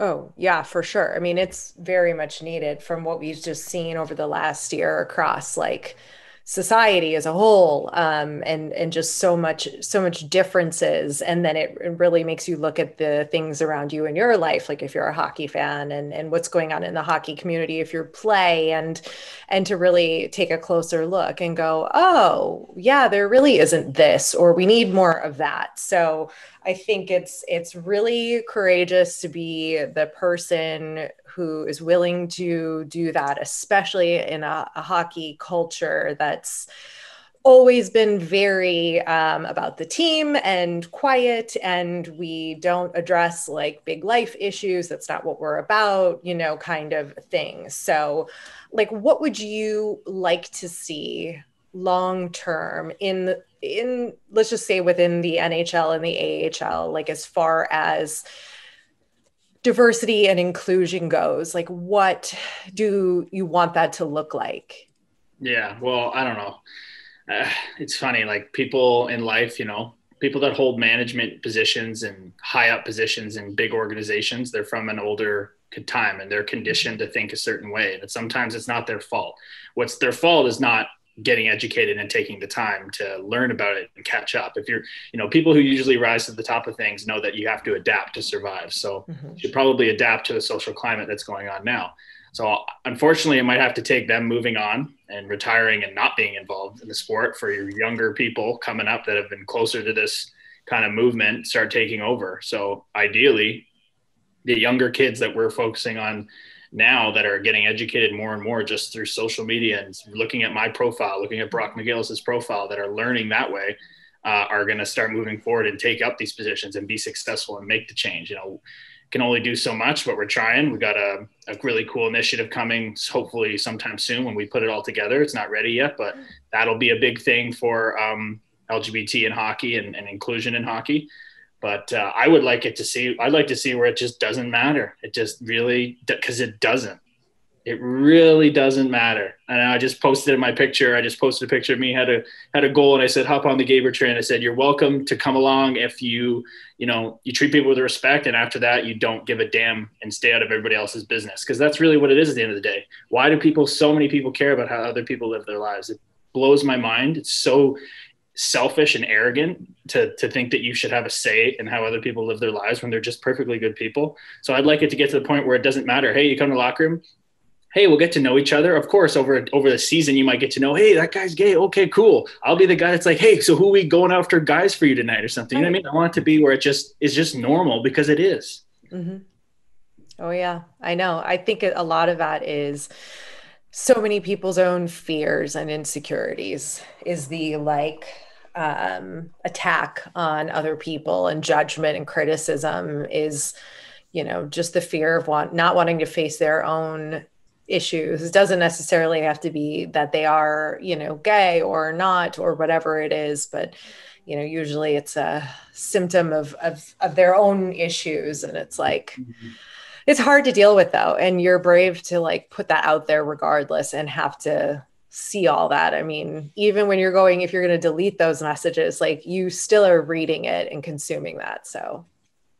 Oh, yeah, for sure. I mean, it's very much needed from what we've just seen over the last year across like society as a whole um, and and just so much so much differences and then it, really makes you look at the things around you in your life like if you're a hockey fan and and what's going on in the hockey community if you're play and and to really take a closer look and go oh yeah there really isn't this or we need more of that so I think it's it's really courageous to be the person who is willing to do that, especially in a, a hockey culture that's always been very um, about the team and quiet and we don't address like big life issues that's not what we're about you know kind of thing. So like what would you like to see long term in in let's just say within the NHL and the AHL like as far as diversity and inclusion goes like what do you want that to look like? Yeah well i don't know. Uh, it's funny like people in life you know people that hold management positions and high up positions in big organizations they're from an older time and they're conditioned to think a certain way and sometimes it's not their fault. What's their fault is not getting educated and taking the time to learn about it and catch up. If you're, you know, people who usually rise to the top of things know that you have to adapt to survive. So mm-hmm. you should probably adapt to the social climate that's going on now. So unfortunately, it might have to take them moving on and retiring and not being involved in the sport for your younger people coming up that have been closer to this kind of movement start taking over. So ideally, the younger kids that we're focusing on now that are getting educated more and more just through social media and looking at my profile, looking at Brock McGillis's profile that are learning that way uh, are going to start moving forward and take up these positions and be successful and make the change. You know, can only do so much, but we're trying. We got a, a really cool initiative coming, hopefully sometime soon when we put it all together. It's not ready yet, but that'll be a big thing for um, LGBT in hockey and, and inclusion in hockey but uh, I would like it to see. I'd like to see where it just doesn't matter. It just really because it doesn't. It really doesn't matter. And I just posted in my picture. I just posted a picture of me had a had a goal, and I said, "Hop on the Gaber train." I said, "You're welcome to come along if you you know you treat people with respect, and after that, you don't give a damn and stay out of everybody else's business because that's really what it is at the end of the day. Why do people? So many people care about how other people live their lives. It blows my mind. It's so selfish and arrogant to to think that you should have a say in how other people live their lives when they're just perfectly good people. So I'd like it to get to the point where it doesn't matter. Hey, you come to the locker room. Hey, we'll get to know each other. Of course, over over the season, you might get to know. Hey, that guy's gay. Okay, cool. I'll be the guy that's like, hey, so who we going after guys for you tonight or something? You know what I mean? I want it to be where it just is just normal because it is. Mm-hmm. Oh yeah, I know. I think a lot of that is so many people's own fears and insecurities is the like um, attack on other people and judgment and criticism is you know just the fear of want not wanting to face their own issues it doesn't necessarily have to be that they are you know gay or not or whatever it is but you know usually it's a symptom of of, of their own issues and it's like mm-hmm. it's hard to deal with though and you're brave to like put that out there regardless and have to see all that. I mean, even when you're going, if you're going to delete those messages, like you still are reading it and consuming that. So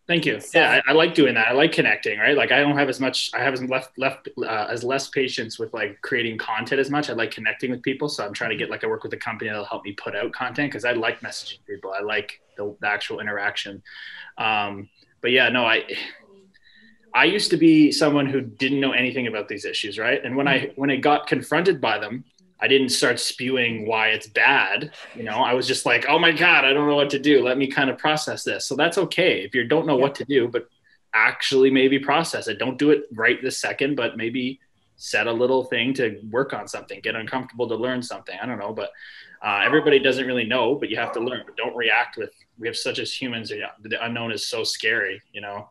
Thank you. Yeah, I, I, like doing that. I like connecting, right? Like I don't have as much, I haven't left left uh, as less patience with like creating content as much. I like connecting with people, so I'm trying to get like I work with a company that'll help me put out content because I like messaging people. I like the, the actual interaction. Um, but yeah, no, I I used to be someone who didn't know anything about these issues, right? And when I when I got confronted by them, I didn't start spewing why it's bad. You know, I was just like, oh my God, I don't know what to do. Let me kind of process this. So that's okay if you don't know what to do, but actually maybe process it. Don't do it right this second, but maybe set a little thing to work on something, get uncomfortable to learn something. I don't know, but uh, everybody doesn't really know, but you have to learn. But don't react with. We have such as humans. The unknown is so scary. You know,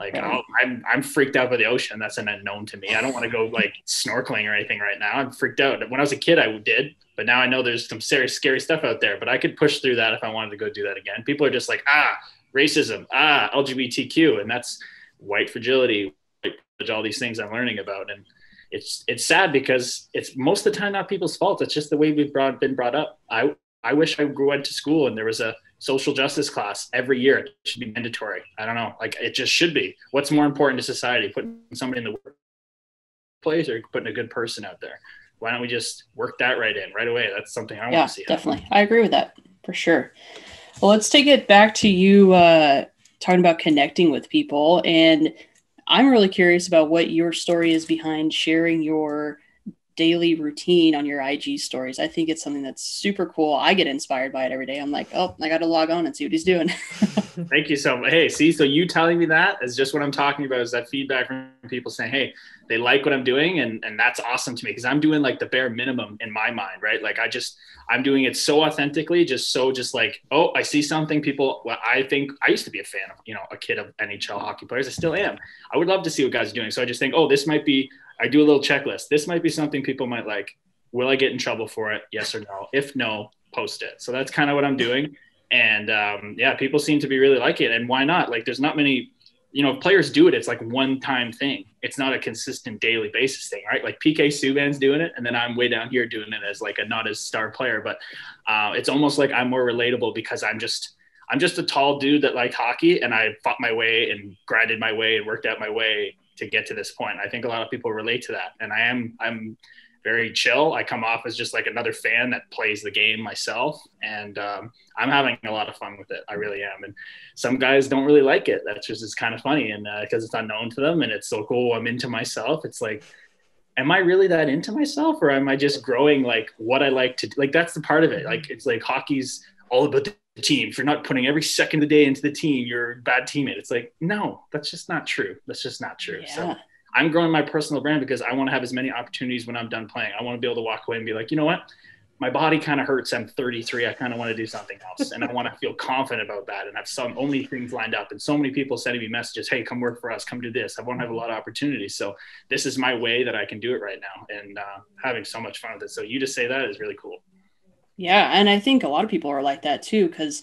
like oh, I'm I'm freaked out by the ocean. That's an unknown to me. I don't want to go like snorkeling or anything right now. I'm freaked out. When I was a kid, I did, but now I know there's some serious scary stuff out there. But I could push through that if I wanted to go do that again. People are just like ah racism, ah LGBTQ, and that's white fragility, white privilege, all these things I'm learning about and it's it's sad because it's most of the time not people's fault. It's just the way we've brought, been brought up. I I wish I grew up to school and there was a social justice class every year. It should be mandatory. I don't know, like it just should be. What's more important to society, putting somebody in the workplace or putting a good person out there? Why don't we just work that right in right away? That's something I yeah, want to see. Definitely, I agree with that for sure. Well, let's take it back to you uh, talking about connecting with people and I'm really curious about what your story is behind sharing your daily routine on your IG stories. I think it's something that's super cool. I get inspired by it every day. I'm like, oh, I got to log on and see what he's doing. [laughs] Thank you so much. Hey, see, so you telling me that is just what I'm talking about is that feedback from people saying, hey, they like what I'm doing. And, and that's awesome to me because I'm doing like the bare minimum in my mind, right? Like I just, I'm doing it so authentically, just so just like, oh, I see something people, well, I think I used to be a fan of, you know, a kid of NHL hockey players. I still am. I would love to see what guys are doing. So I just think, oh, this might be, I do a little checklist. This might be something people might like. Will I get in trouble for it? Yes or no? If no, post it. So that's kind of what I'm doing. And um, yeah, people seem to be really like it. And why not? Like, there's not many you know, if players do it, it's like one time thing. It's not a consistent daily basis thing, right? Like PK Subban's doing it, and then I'm way down here doing it as like a not as star player, but uh, it's almost like I'm more relatable because I'm just I'm just a tall dude that liked hockey, and I fought my way and grinded my way and worked out my way to get to this point. I think a lot of people relate to that, and I am I'm very chill. I come off as just like another fan that plays the game myself, and um, I'm having a lot of fun with it. I really am. And some guys don't really like it. That's just it's kind of funny, and because uh, it's unknown to them, and it's so cool. I'm into myself. It's like, am I really that into myself, or am I just growing like what I like to do? Like that's the part of it. Like it's like hockey's all about the team. If you're not putting every second of the day into the team, you're a bad teammate. It's like no, that's just not true. That's just not true. Yeah. So I'm growing my personal brand because I want to have as many opportunities when I'm done playing. I want to be able to walk away and be like, you know what? My body kind of hurts. I'm 33. I kind of want to do something else. And I want to [laughs] feel confident about that. And I've some only things lined up. And so many people sending me messages, hey, come work for us, come do this. I won't have a lot of opportunities. So this is my way that I can do it right now. And uh, having so much fun with it. So you just say that is really cool. Yeah. And I think a lot of people are like that too, because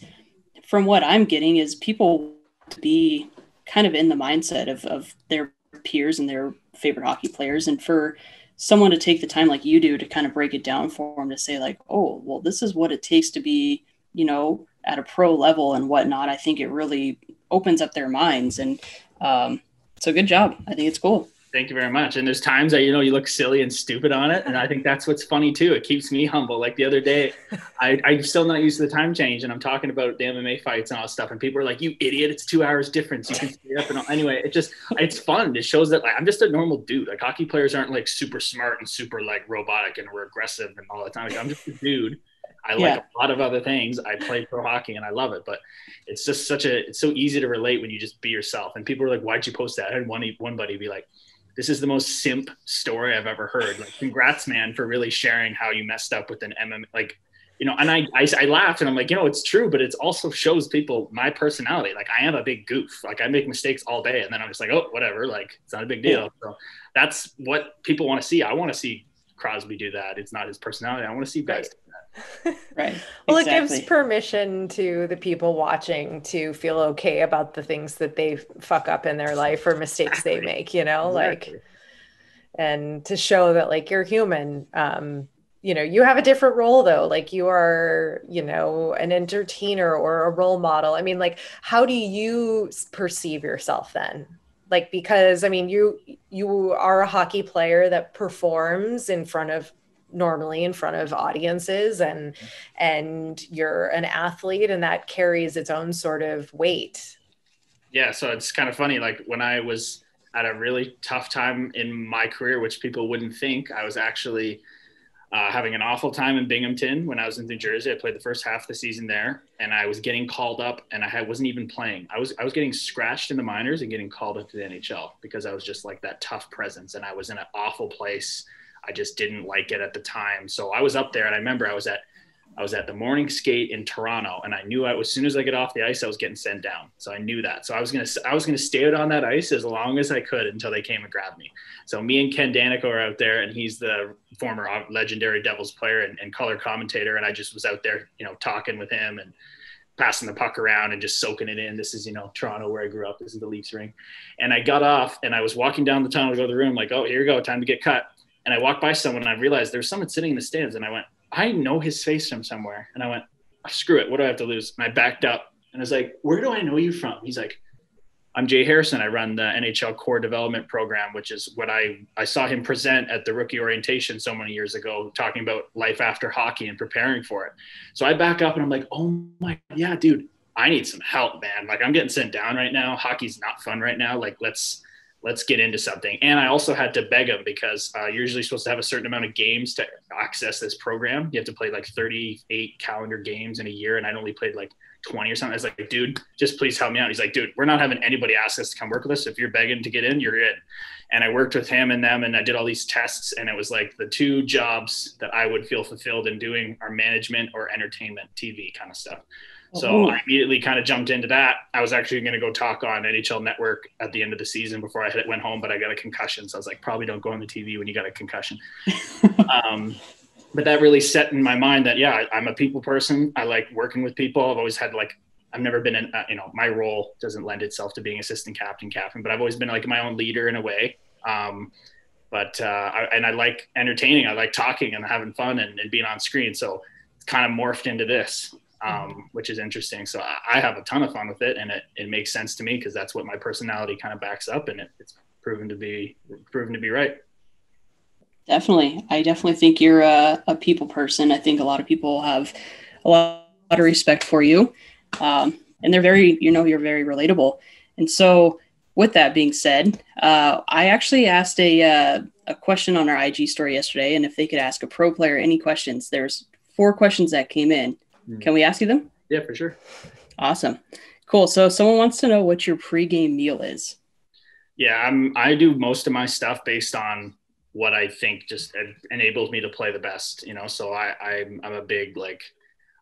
from what I'm getting is people to be kind of in the mindset of, of their peers and their favorite hockey players and for someone to take the time like you do to kind of break it down for them to say like oh well this is what it takes to be you know at a pro level and whatnot i think it really opens up their minds and um, so good job i think it's cool Thank you very much. And there's times that you know you look silly and stupid on it, and I think that's what's funny too. It keeps me humble. Like the other day, [laughs] I, I'm still not used to the time change, and I'm talking about the MMA fights and all that stuff, and people are like, "You idiot! It's two hours difference. You can stay up." And all. anyway, it just it's fun. It shows that like I'm just a normal dude. Like hockey players aren't like super smart and super like robotic and we're aggressive and all the time. Like, I'm just a dude. I like yeah. a lot of other things. I play pro hockey and I love it, but it's just such a it's so easy to relate when you just be yourself. And people are like, "Why'd you post that?" I had one one buddy be like this is the most simp story I've ever heard. Like, congrats, man, for really sharing how you messed up with an MM. Like, you know, and I, I, I laughed and I'm like, you know, it's true, but it also shows people my personality. Like, I am a big goof. Like, I make mistakes all day, and then I'm just like, oh, whatever. Like, it's not a big deal. So that's what people want to see. I want to see Crosby do that. It's not his personality. I want to see guys right. [laughs] well, exactly. it gives permission to the people watching to feel okay about the things that they fuck up in their life or mistakes exactly. they make, you know, exactly. like, and to show that like you're human. Um, you know, you have a different role though. Like you are, you know, an entertainer or a role model. I mean, like, how do you perceive yourself then? Like, because I mean, you you are a hockey player that performs in front of normally in front of audiences and and you're an athlete and that carries its own sort of weight yeah so it's kind of funny like when i was at a really tough time in my career, which people wouldn't think. I was actually uh, having an awful time in Binghamton when I was in New Jersey. I played the first half of the season there, and I was getting called up, and I had, wasn't even playing. I was I was getting scratched in the minors and getting called up to the NHL because I was just like that tough presence, and I was in an awful place. I just didn't like it at the time. So I was up there, and I remember I was at I was at the morning skate in Toronto, and I knew I, as soon as I get off the ice, I was getting sent down. So I knew that. So I was gonna I was gonna stay out on that ice as long as I could until they came and grabbed me. So me and Ken Daneyko are out there, and he's the former legendary Devils player and, and color commentator, and I just was out there, you know, talking with him and passing the puck around and just soaking it in. This is, you know, Toronto where I grew up. This is the Leafs ring. And I got off and I was walking down the tunnel to go to the room, like, oh, here you go, time to get cut. And I walked by someone and I realized there was someone sitting in the stands. And I went, I know his face from somewhere. And I went, ah, screw it. What do I have to lose? And I backed up and I was like, where do I know you from? He's like, I'm Jay Harrison. I run the NHL Core Development Program, which is what I I saw him present at the rookie orientation so many years ago, talking about life after hockey and preparing for it. So I back up and I'm like, oh my, yeah, dude, I need some help, man. Like I'm getting sent down right now. Hockey's not fun right now. Like let's let's get into something. And I also had to beg him because uh, you're usually supposed to have a certain amount of games to access this program. You have to play like 38 calendar games in a year, and I'd only played like 20 or something. I was like, dude, just please help me out. He's like, dude, we're not having anybody ask us to come work with us. If you're begging to get in, you're in. And I worked with him and them, and I did all these tests, and it was like the two jobs that I would feel fulfilled in doing are management or entertainment, TV kind of stuff. So I immediately kind of jumped into that. I was actually going to go talk on NHL Network at the end of the season before I went home, but I got a concussion. So I was like, probably don't go on the TV when you got a concussion. [laughs] um, but that really set in my mind that, yeah, I'm a people person. I like working with people. I've always had like, I've never been in, uh, you know, my role doesn't lend itself to being assistant captain, captain, but I've always been like my own leader in a way. Um, but, uh, I, and I like entertaining. I like talking and having fun and, and being on screen. So it's kind of morphed into this um, which is interesting. So I, I, have a ton of fun with it, and it, it makes sense to me because that's what my personality kind of backs up, and it, it's proven to be proven to be right. Definitely, I definitely think you're a, a people person. I think a lot of people have a lot of respect for you, um, and they're very, you know, you're very relatable. And so, with that being said, uh, I actually asked a uh, a question on our IG story yesterday, and if they could ask a pro player any questions. There's four questions that came in. Hmm. Can we ask you them? Yeah, for sure. Awesome. Cool. So someone wants to know what your pregame meal is. Yeah, I'm I do most of my stuff based on what I think just enables me to play the best, you know. So I I'm, I'm a big like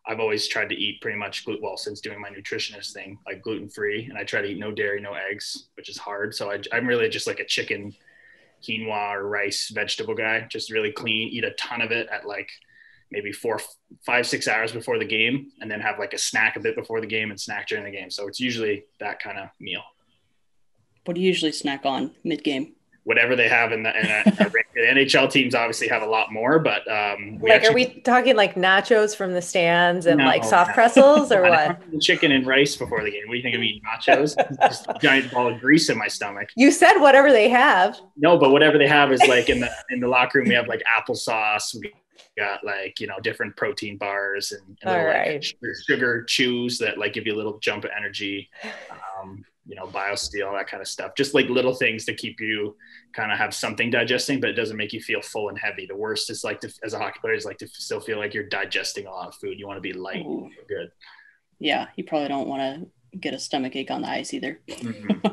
I've always tried to eat pretty much gluten well since doing my nutritionist thing, like gluten free, and I try to eat no dairy, no eggs, which is hard. So I, I'm really just like a chicken, quinoa or rice vegetable guy, just really clean, eat a ton of it at like maybe four, five, six hours before the game, and then have like a snack a bit before the game and snack during the game. So it's usually that kind of meal. What do you usually snack on mid game? Whatever they have in the, in a, the NHL teams, obviously have a lot more. But um, like, actually, are we talking like nachos from the stands and no, like soft pretzels or [laughs] what? Chicken and rice before the game. What do you think of eating nachos? Just a giant ball of grease in my stomach. You said whatever they have. No, but whatever they have is like in the in the locker room. We have like applesauce. We got like you know different protein bars and, and little, right. like, sugar, sugar, chews that like give you a little jump of energy um, you know biosteel that kind of stuff. Just like little things to keep you kind of have something digesting but it doesn't make you feel full and heavy. The worst is like to, as a hockey player is like to still feel like you're digesting a lot of food. You want to be light good. Yeah you probably don't want to get a stomach ache on the ice either. Mm-hmm.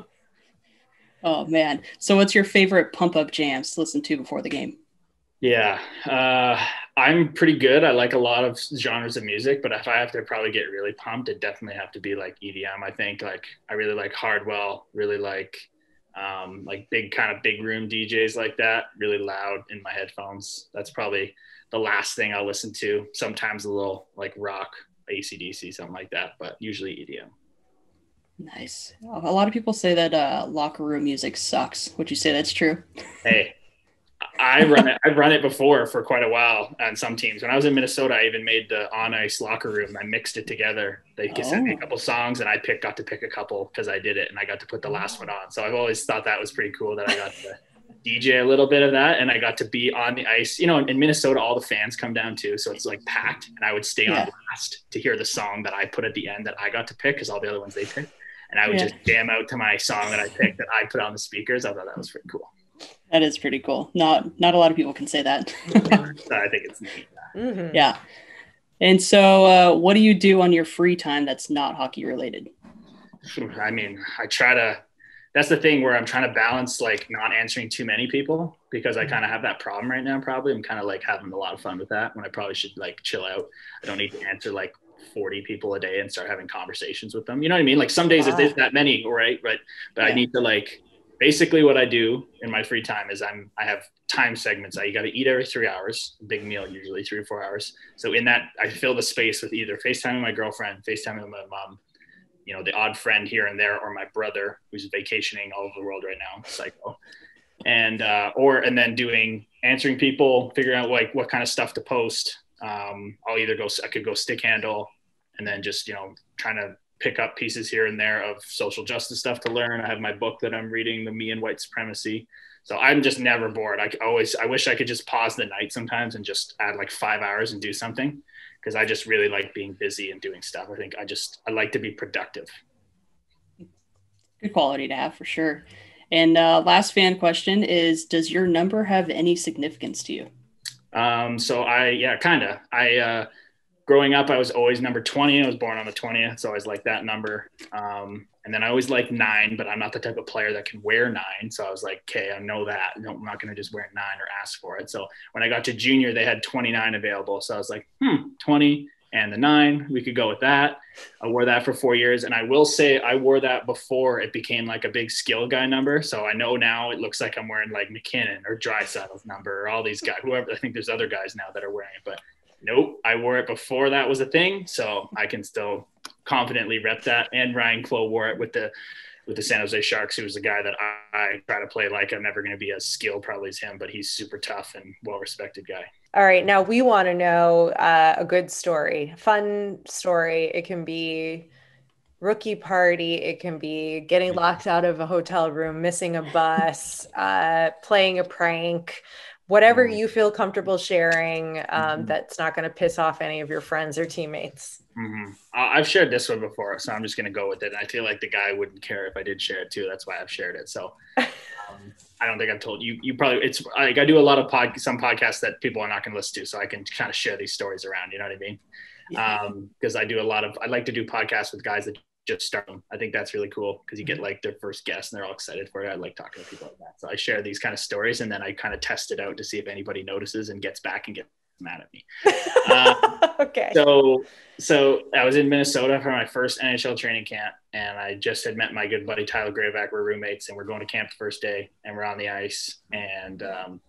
[laughs] oh man. So what's your favorite pump up jams to listen to before the game? Yeah, uh, I'm pretty good. I like a lot of genres of music, but if I have to probably get really pumped, it definitely have to be like EDM. I think like I really like Hardwell, really like um, like big kind of big room DJs like that, really loud in my headphones. That's probably the last thing I'll listen to. Sometimes a little like rock, ACDC, something like that, but usually EDM. Nice. A lot of people say that uh, locker room music sucks. Would you say that's true? Hey, I run it. I've run it before for quite a while on some teams. When I was in Minnesota, I even made the on ice locker room. I mixed it together. They oh. sent me a oh. couple songs, and I pick got to pick a couple because I did it, and I got to put the last one on. So I've always thought that was pretty cool that I got to DJ a little bit of that, and I got to be on the ice. You know, in, Minnesota, all the fans come down too, so it's like packed, and I would stay yeah. on last to hear the song that I put at the end that I got to pick because all the other ones they picked and I would Yeah. just jam out to my song that I picked that I put on the speakers. I thought that was pretty cool. That is pretty cool. Not not a lot of people can say that. [laughs] I think it's neat. Mhm. yeah. And so, uh, what do you do on your free time that's not hockey related? I mean, I try to. That's the thing where I'm trying to balance like not answering too many people because I kind of have that problem right now. Probably I'm kind of like having a lot of fun with that when I probably should like chill out. I don't need to answer like 40 people a day and start having conversations with them. You know what I mean? Like some days Yeah. it's that many, right? Right. But I need to like basically what I do in my free time is I'm I have time segments. I got to eat every three hours, big meal usually three or four hours. So in that I fill the space with either FaceTime with my girlfriend, FaceTime with my mom, you know, the odd friend here and there, or my brother who's vacationing all over the world right now, psycho. And uh, or and then doing answering people, figuring out like what kind of stuff to post. Um, I'll either go I could go stick handle and then just you know trying to pick up pieces here and there of social justice stuff to learn. I have my book that I'm reading, The Me and White Supremacy. So I'm just never bored. I always I wish I could just pause the night sometimes and just add like five hours and do something because I just really like being busy and doing stuff. I think I just I like to be productive. Good quality to have for sure. And uh, last fan question is: Does your number have any significance to you? Um, so I, yeah, kind of. I, uh, growing up, I was always number 20. I was born on the 20th. So I always like that number. Um, and then I always like nine, but I'm not the type of player that can wear nine. So I was like, okay, I know that. No, I'm not going to just wear nine or ask for it. So when I got to junior, they had 29 available. So I was like, hmm, 20 and the nine, we could go with that. I wore that for four years. And I will say I wore that before it became like a big skill guy number. So I know now it looks like I'm wearing like MacKinnon or Draisaitl's number or all these guys, whoever, I think there's other guys now that are wearing it, but nope, I wore it before that was a thing. So I can still confidently rep that. And Ryane Clowe wore it with the, with the San Jose Sharks, who was a guy that I, I try to play like I'm never going to be as skilled probably as him, but he's super tough and well-respected guy. All right, now we want to know uh, a good story, fun story. It can be rookie party, it can be getting locked out of a hotel room, missing a bus, uh, playing a prank, whatever you feel comfortable sharing. Um, That's not going to piss off any of your friends or teammates. hmm I've shared this one before, so I'm just going to go with it. And I feel like the guy wouldn't care if I did share it too. That's why I've shared it. So um, [laughs] I don't think I've told you. You probably it's like I do a lot of pod, some podcasts that people are not going to listen to, so I can kind of share these stories around. You know what I mean? Um, because I do a lot of I like to do podcasts with guys that just start them. I think that's really cool because you get like their first guest and they're all excited for it. I like talking to people like that. So I share these kind of stories and then I kind of test it out to see if anybody notices and gets back and gets mad at me. [laughs] Um, okay. so so I was in Minnesota for my first NHL training camp, and I just had met my good buddy Tyler Graovac. We're roommates, and we're going to camp the first day, and we're on the ice, and um,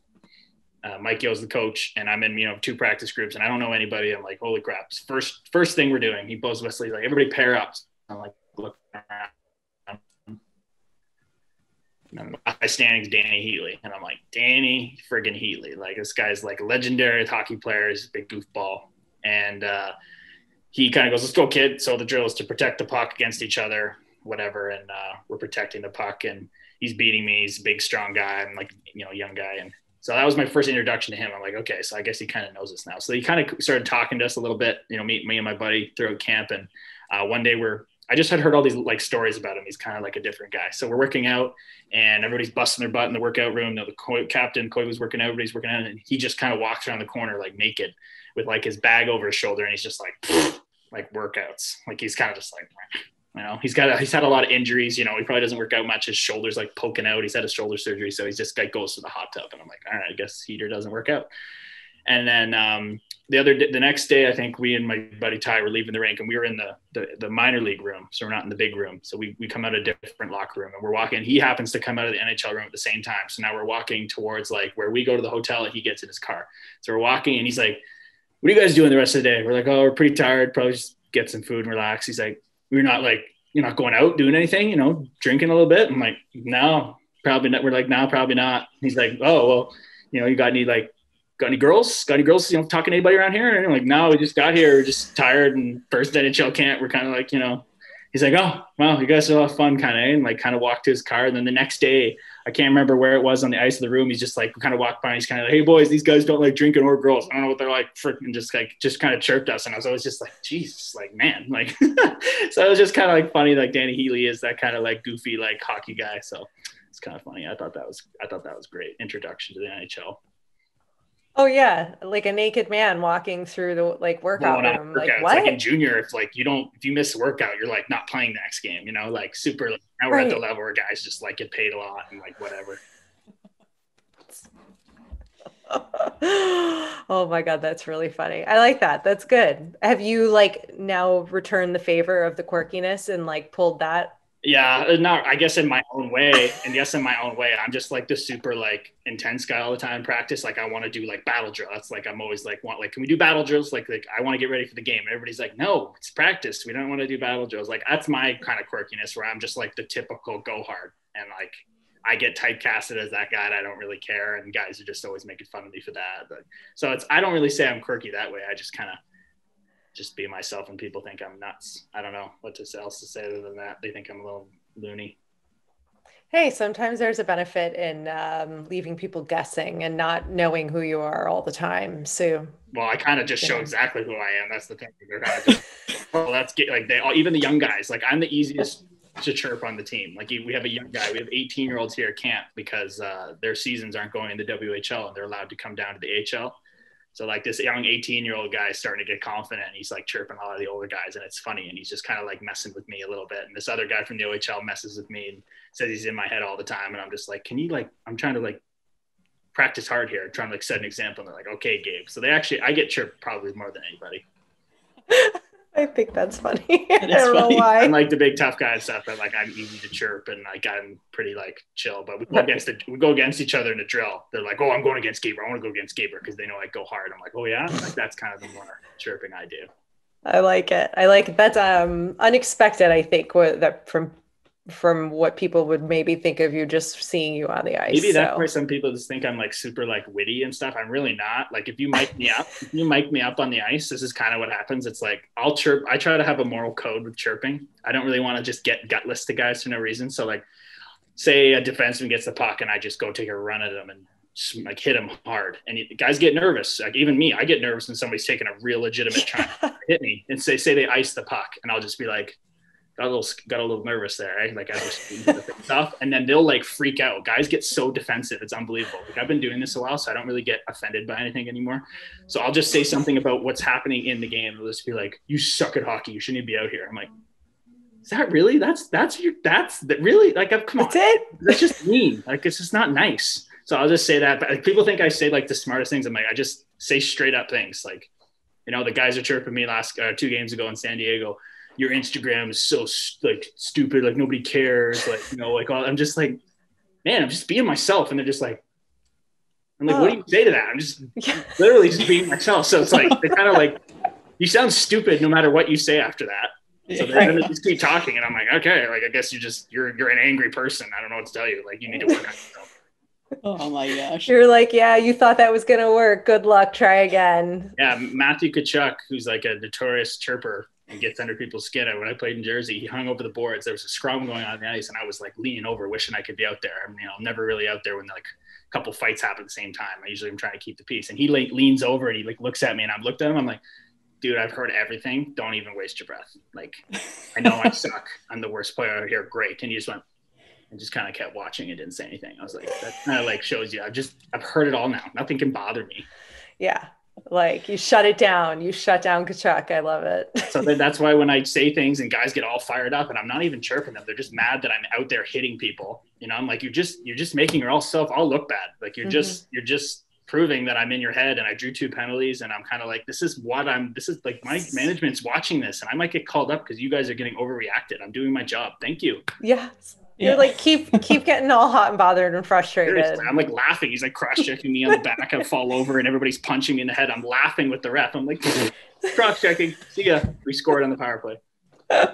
uh, Mike Yeo's the coach, and I'm in you know two practice groups, and I don't know anybody. I'm like, holy crap! First first thing we're doing, he blows Wesley like everybody pair up. I'm like looking around. And my standings Dany Heatley, and I'm like Dany friggin' Heatley, like this guy's like legendary hockey player, he's a big goofball, and uh, he kind of goes, "Let's go, kid." So the drill is to protect the puck against each other, whatever, and uh, we're protecting the puck, and he's beating me. He's a big, strong guy. I'm like, you know, young guy, and so that was my first introduction to him. I'm like, okay, so I guess he kind of knows us now. So he kind of started talking to us a little bit, you know, me, me and my buddy throughout camp, and uh, one day we're I just had heard all these like stories about him. He's kind of like a different guy. So we're working out, and everybody's busting their butt in the workout room. Now the captain, Coy was working out, everybody's working out, and he just kind of walks around the corner like naked, with like his bag over his shoulder, and he's just like, like workouts. Like he's kind of just like, you know, he's got a, he's had a lot of injuries. You know, he probably doesn't work out much. His shoulders like poking out. He's had a shoulder surgery, so he's just like goes to the hot tub, and I'm like, all right, I guess heater doesn't work out. And then um, the other the next day, I think we and my buddy Ty were leaving the rink, and we were in the, the the minor league room, so we're not in the big room. So we we come out of a different locker room, and we're walking. He happens to come out of the NHL room at the same time. So now we're walking towards like where we go to the hotel, and he gets in his car. So we're walking, and he's like, "What are you guys doing the rest of the day?" We're like, "Oh, we're pretty tired. Probably just get some food and relax." He's like, "We're not like you're not going out doing anything, you know, drinking a little bit." I'm like, "No, probably not." We're like, "No, probably not." He's like, "Oh, well, you know, you got any like." Got any girls? Got any girls? You know, talking to anybody around here? And I'm like, no, we just got here. We're just tired and first NHL camp. We're kind of like, you know, he's like, oh, well, you guys have fun, kind of, and like kind of walked to his car. And then the next day, I can't remember where it was on the ice of the room. He's just like kind of walked by. And he's kind of like, "Hey boys, these guys don't like drinking or girls. I don't know what they're like." Freaking just like just kind of chirped us, and I was always just like, "Jesus, like man, [laughs] like." so it was just kind of like funny. Like Dany Heatley is that kind of like goofy like hockey guy. So it's kind of funny. I thought that was I thought that was great introduction to the NHL. Oh yeah, like a naked man walking through the like workout Well, room. workout. Like what? Like in junior, if like you don't, if you miss a workout, you're like not playing the next game. You know, like super. Like, now we're at the level where guys just like get paid a lot and like whatever. [laughs] oh my god, that's really funny. I like that. That's good. Have you like now returned the favor of the quirkiness and like pulled that? Yeah, uh, not I guess in my own way, and yes, in my own way. I'm just like the super like intense guy all the time. in Practice like I want to do like battle drill. That's like I'm always like want like can we do battle drills? Like like I want to get ready for the game. Everybody's like no, it's practice. We don't want to do battle drills. Like that's my kind of quirkiness where I'm just like the typical go hard and like I get typecasted as that guy and I don't really care. And guys are just always making fun of me for that. But so it's I don't really say I'm quirky that way. I just kind of just be myself and people think I'm nuts. I don't know what else to say other than that. They think I'm a little loony. Hey, sometimes there's a benefit in um, leaving people guessing and not knowing who you are all the time. So Well, I kind of just show exactly who I am. That's the thing. They're kind of just, [laughs] well, that's get like they all, even the young guys. Like I'm the easiest to chirp on the team. Like we have a young guy. We have 18 year olds here at camp because uh, their seasons aren't going in the WHL and they're allowed to come down to the AHL. So like this young 18 year old guy is starting to get confident. and He's like chirping a lot of the older guys, and it's funny. And he's just kind of like messing with me a little bit. And this other guy from the OHL messes with me and says he's in my head all the time. And I'm just like, can you like? I'm trying to like practice hard here, trying to like set an example. And they're like, okay, Gabe. So they actually, I get chirped probably more than anybody. [laughs] I think that's funny. [laughs] I don't know why. I'm like the big tough guy and stuff, but like I'm easy to chirp and like I'm pretty like chill. But we go against the we go against each other in a drill. They're like, oh, I'm going against Gaber. I want to go against Gaber because they know I go hard. I'm like, oh yeah, like that's kind of the more chirping I do. I like it. I like it. That's um unexpected. I think that from from what people would maybe think of you just seeing you on the ice. Maybe that's so. why some people just think I'm like super like witty and stuff. I'm really not. Like if you mic me up, if you mic me up on the ice, this is kind of what happens. It's like I'll chirp. I try to have a moral code with chirping. I don't really want to just get gutless to guys for no reason. So like, say a defenseman gets the puck and I just go take a run at him and like hit him hard, and guys get nervous. Like even me, I get nervous when somebody's taking a real legitimate [laughs] try to hit me and say say they ice the puck, and I'll just be like got a little got a little nervous there, right? Like I just [laughs] stuff, and then they'll like freak out. Guys get so defensive, it's unbelievable. Like I've been doing this a while, so I don't really get offended by anything anymore. So I'll just say something about what's happening in the game. They'll just be like, "You suck at hockey. You shouldn't even be out here." I'm like, "Is that really? That's that's your that's that really like I've come on. That's it. That's just mean. Like it's just not nice." So I'll just say that. But like, people think I say like the smartest things. I'm like, I just say straight up things. Like, you know, the guys are chirping me last uh, two games ago in San Diego your Instagram is so like stupid, like nobody cares, like you know, like all, I'm just like, man, I'm just being myself, and they're just like, I'm like, what do you oh. say to that? I'm just [laughs] Yeah. literally just being myself. So it's like they're kind of like, you sound stupid no matter what you say after that. So they're gonna just keep talking, and I'm like, okay, like I guess you just you're you're an angry person. I don't know what to tell you. Like you need to work on yourself. [laughs] Oh my gosh. You're like, yeah, you thought that was gonna work. Good luck. Try again. Yeah, Matthew Tkachuk, who's like a notorious chirper and gets under people's skin. When I played in Jersey, he hung over the boards. There was a scrum going on the ice, and I was like leaning over, wishing I could be out there. I'm, you know, I'm never really out there when like a couple fights happen at the same time. I usually am trying to keep the peace. And he like leans over and he like looks at me, and I've looked at him. I'm like, dude, I've heard everything. Don't even waste your breath. Like, I know I [laughs] suck. I'm the worst player out here. Great. And he just went and just kind of kept watching and didn't say anything. I was like, that kind of like shows you. I've just I've heard it all now. Nothing can bother me. Yeah. Like you shut it down. You shut down Tkachuk. I love it. So that's why when I [laughs] say things and guys get all fired up and I'm not even chirping them, they're just mad that I'm out there hitting people. You know, I'm like, you're just you're just making yourself all look bad. Like you're Mhm. just you're just proving that I'm in your head and I drew two penalties and I'm kind of like, this is what I'm this is like my management's watching this and I might get called up because you guys are getting overreacted. I'm doing my job. Thank you. yes. Yeah. You're like keep keep getting all hot and bothered and frustrated. Seriously, I'm like laughing. He's like cross checking me on the back. I fall over and everybody's punching me in the head. I'm laughing with the ref. I'm like, cross checking. See ya. We scored on the power play. [laughs]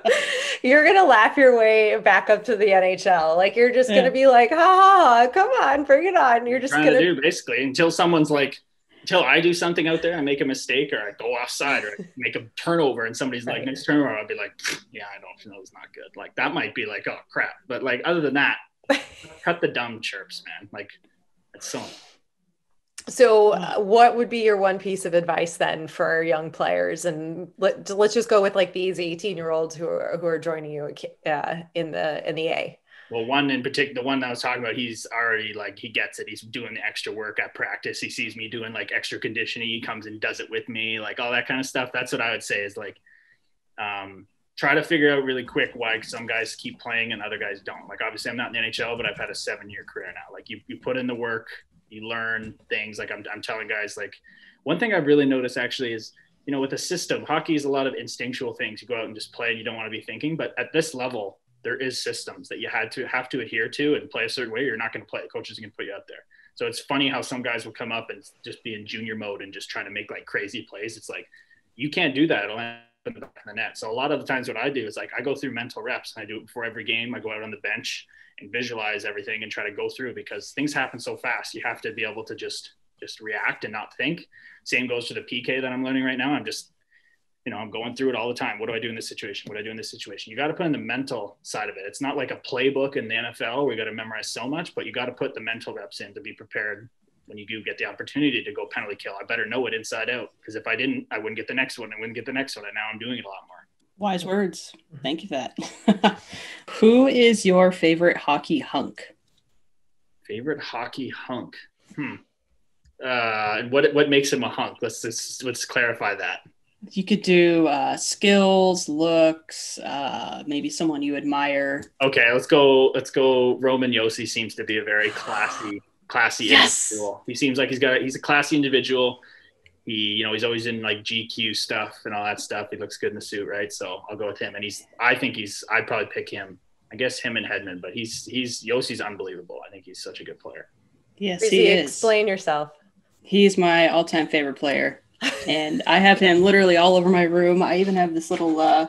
you're gonna laugh your way back up to the NHL. Like you're just Yeah. gonna be like, ha, ha. come on, bring it on. You're just gonna to do basically until someone's like until I do something out there, I make a mistake or I go offside or I make a turnover and somebody's like Right. next turnover, I'll be like, yeah, I don't know, it's not good. Like that might be like, oh crap. But like other than that, [laughs] cut the dumb chirps, man. Like it's so. So, uh, what would be your one piece of advice then for young players? And let, let's just go with like these 18 year olds who are who are joining you uh, in the in the A. Well, one in particular, the one that I was talking about, he's already like he gets it. He's doing the extra work at practice. He sees me doing like extra conditioning. He comes and does it with me, like all that kind of stuff. That's what I would say is like, um, try to figure out really quick why some guys keep playing and other guys don't. Like obviously, I'm not in the NHL, but I've had a seven year career now. Like you, you put in the work, you learn things. Like I'm, I'm telling guys, like one thing I've really noticed actually is you know with a system, hockey is a lot of instinctual things. You go out and just play, and you don't want to be thinking. But at this level there is systems that you had to have to adhere to and play a certain way. You're not going to play. Coaches to put you out there. So it's funny how some guys will come up and just be in junior mode and just trying to make like crazy plays. It's like you can't do that. It'll end up in the net. So a lot of the times, what I do is like I go through mental reps and I do it before every game. I go out on the bench and visualize everything and try to go through because things happen so fast. You have to be able to just just react and not think. Same goes to the PK that I'm learning right now. I'm just you know, I'm going through it all the time. What do I do in this situation? What do I do in this situation? You got to put in the mental side of it. It's not like a playbook in the NFL where you got to memorize so much, but you got to put the mental reps in to be prepared when you do get the opportunity to go penalty kill. I better know it inside out because if I didn't, I wouldn't get the next one. I wouldn't get the next one. And now I'm doing it a lot more. Wise words. Thank you for that. [laughs] Who is your favorite hockey hunk? Favorite hockey hunk? Hmm. Uh, what what makes him a hunk? Let's let's, let's clarify that you could do uh, skills, looks, uh, maybe someone you admire. Okay, let's go. Let's go. Roman Josi seems to be a very classy, classy yes! individual. He seems like he's got. He's a classy individual. He, you know, he's always in like GQ stuff and all that stuff. He looks good in the suit, right? So I'll go with him. And he's. I think he's. I'd probably pick him. I guess him and Hedman, but he's he's Josi's unbelievable. I think he's such a good player. Yes, he is. Explain yourself. He's my all-time favorite player and I have him literally all over my room. I even have this little uh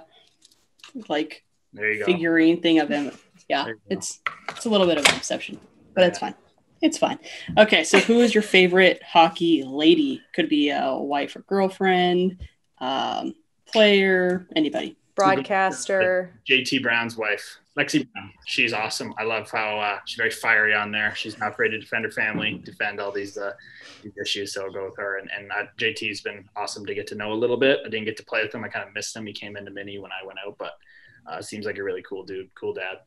like figurine thing of him. Yeah, it's it's a little bit of an exception, but yeah. it's fine. It's fine. Okay, so who is your favorite hockey lady? Could be a wife or girlfriend, um, player, anybody. Broadcaster. JT Brown's wife. Lexi. She's awesome. I love how uh, she's very fiery on there. She's not afraid to defend her family, defend all these, uh, these issues. So I'll go with her. And, and uh, JT's been awesome to get to know a little bit. I didn't get to play with him. I kind of missed him. He came into mini when I went out, but uh, seems like a really cool dude, cool dad.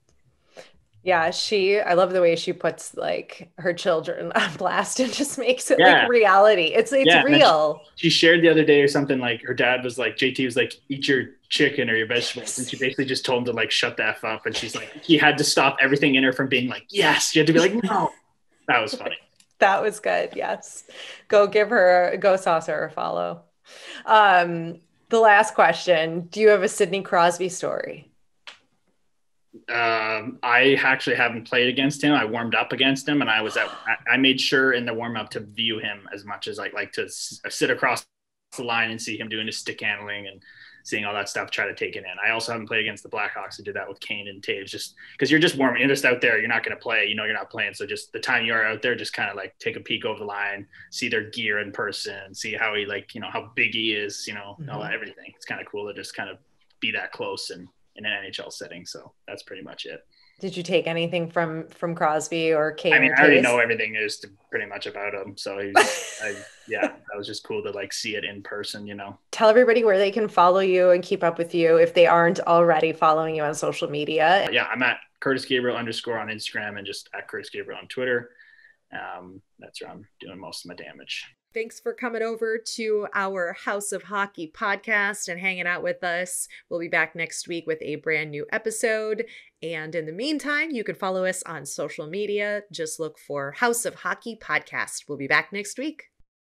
Yeah, she I love the way she puts like her children [laughs] on blast and just makes it yeah. like reality. It's it's yeah, real. She, she, shared the other day or something like her dad was like JT was like eat your chicken or your vegetables and she basically just told him to like shut the f up and she's like he had to stop everything in her from being like yes. She had to be like no. That was funny. [laughs] that was good. Yes. Go give her go sauce her a follow. Um the last question, do you have a Sidney Crosby story? Um, I actually haven't played against him. I warmed up against him, and I was at. I made sure in the warm up to view him as much as I like to sit across the line and see him doing his stick handling and seeing all that stuff. Try to take it in. I also haven't played against the Blackhawks. I did that with Kane and Toews, just because you're just warming. You're just out there. You're not going to play. You know, you're not playing. So just the time you are out there, just kind of like take a peek over the line, see their gear in person, see how he like, you know, how big he is. You know, mm-hmm. all that, everything. It's kind of cool to just kind of be that close and in an NHL setting. So that's pretty much it. Did you take anything from from Crosby or Kane? I mean, I already know everything there's pretty much about him. So he's, I, [laughs] yeah, that was just cool to like see it in person. You know. Tell everybody where they can follow you and keep up with you if they aren't already following you on social media. Yeah, I'm at Kurtis Gabriel underscore on Instagram and just at Kurtis Gabriel on Twitter. Um, that's where I'm doing most of my damage. Thanks for coming over to our House of Hockey podcast and hanging out with us. We'll be back next week with a brand new episode. And in the meantime, you can follow us on social media. Just look for House of Hockey podcast. We'll be back next week.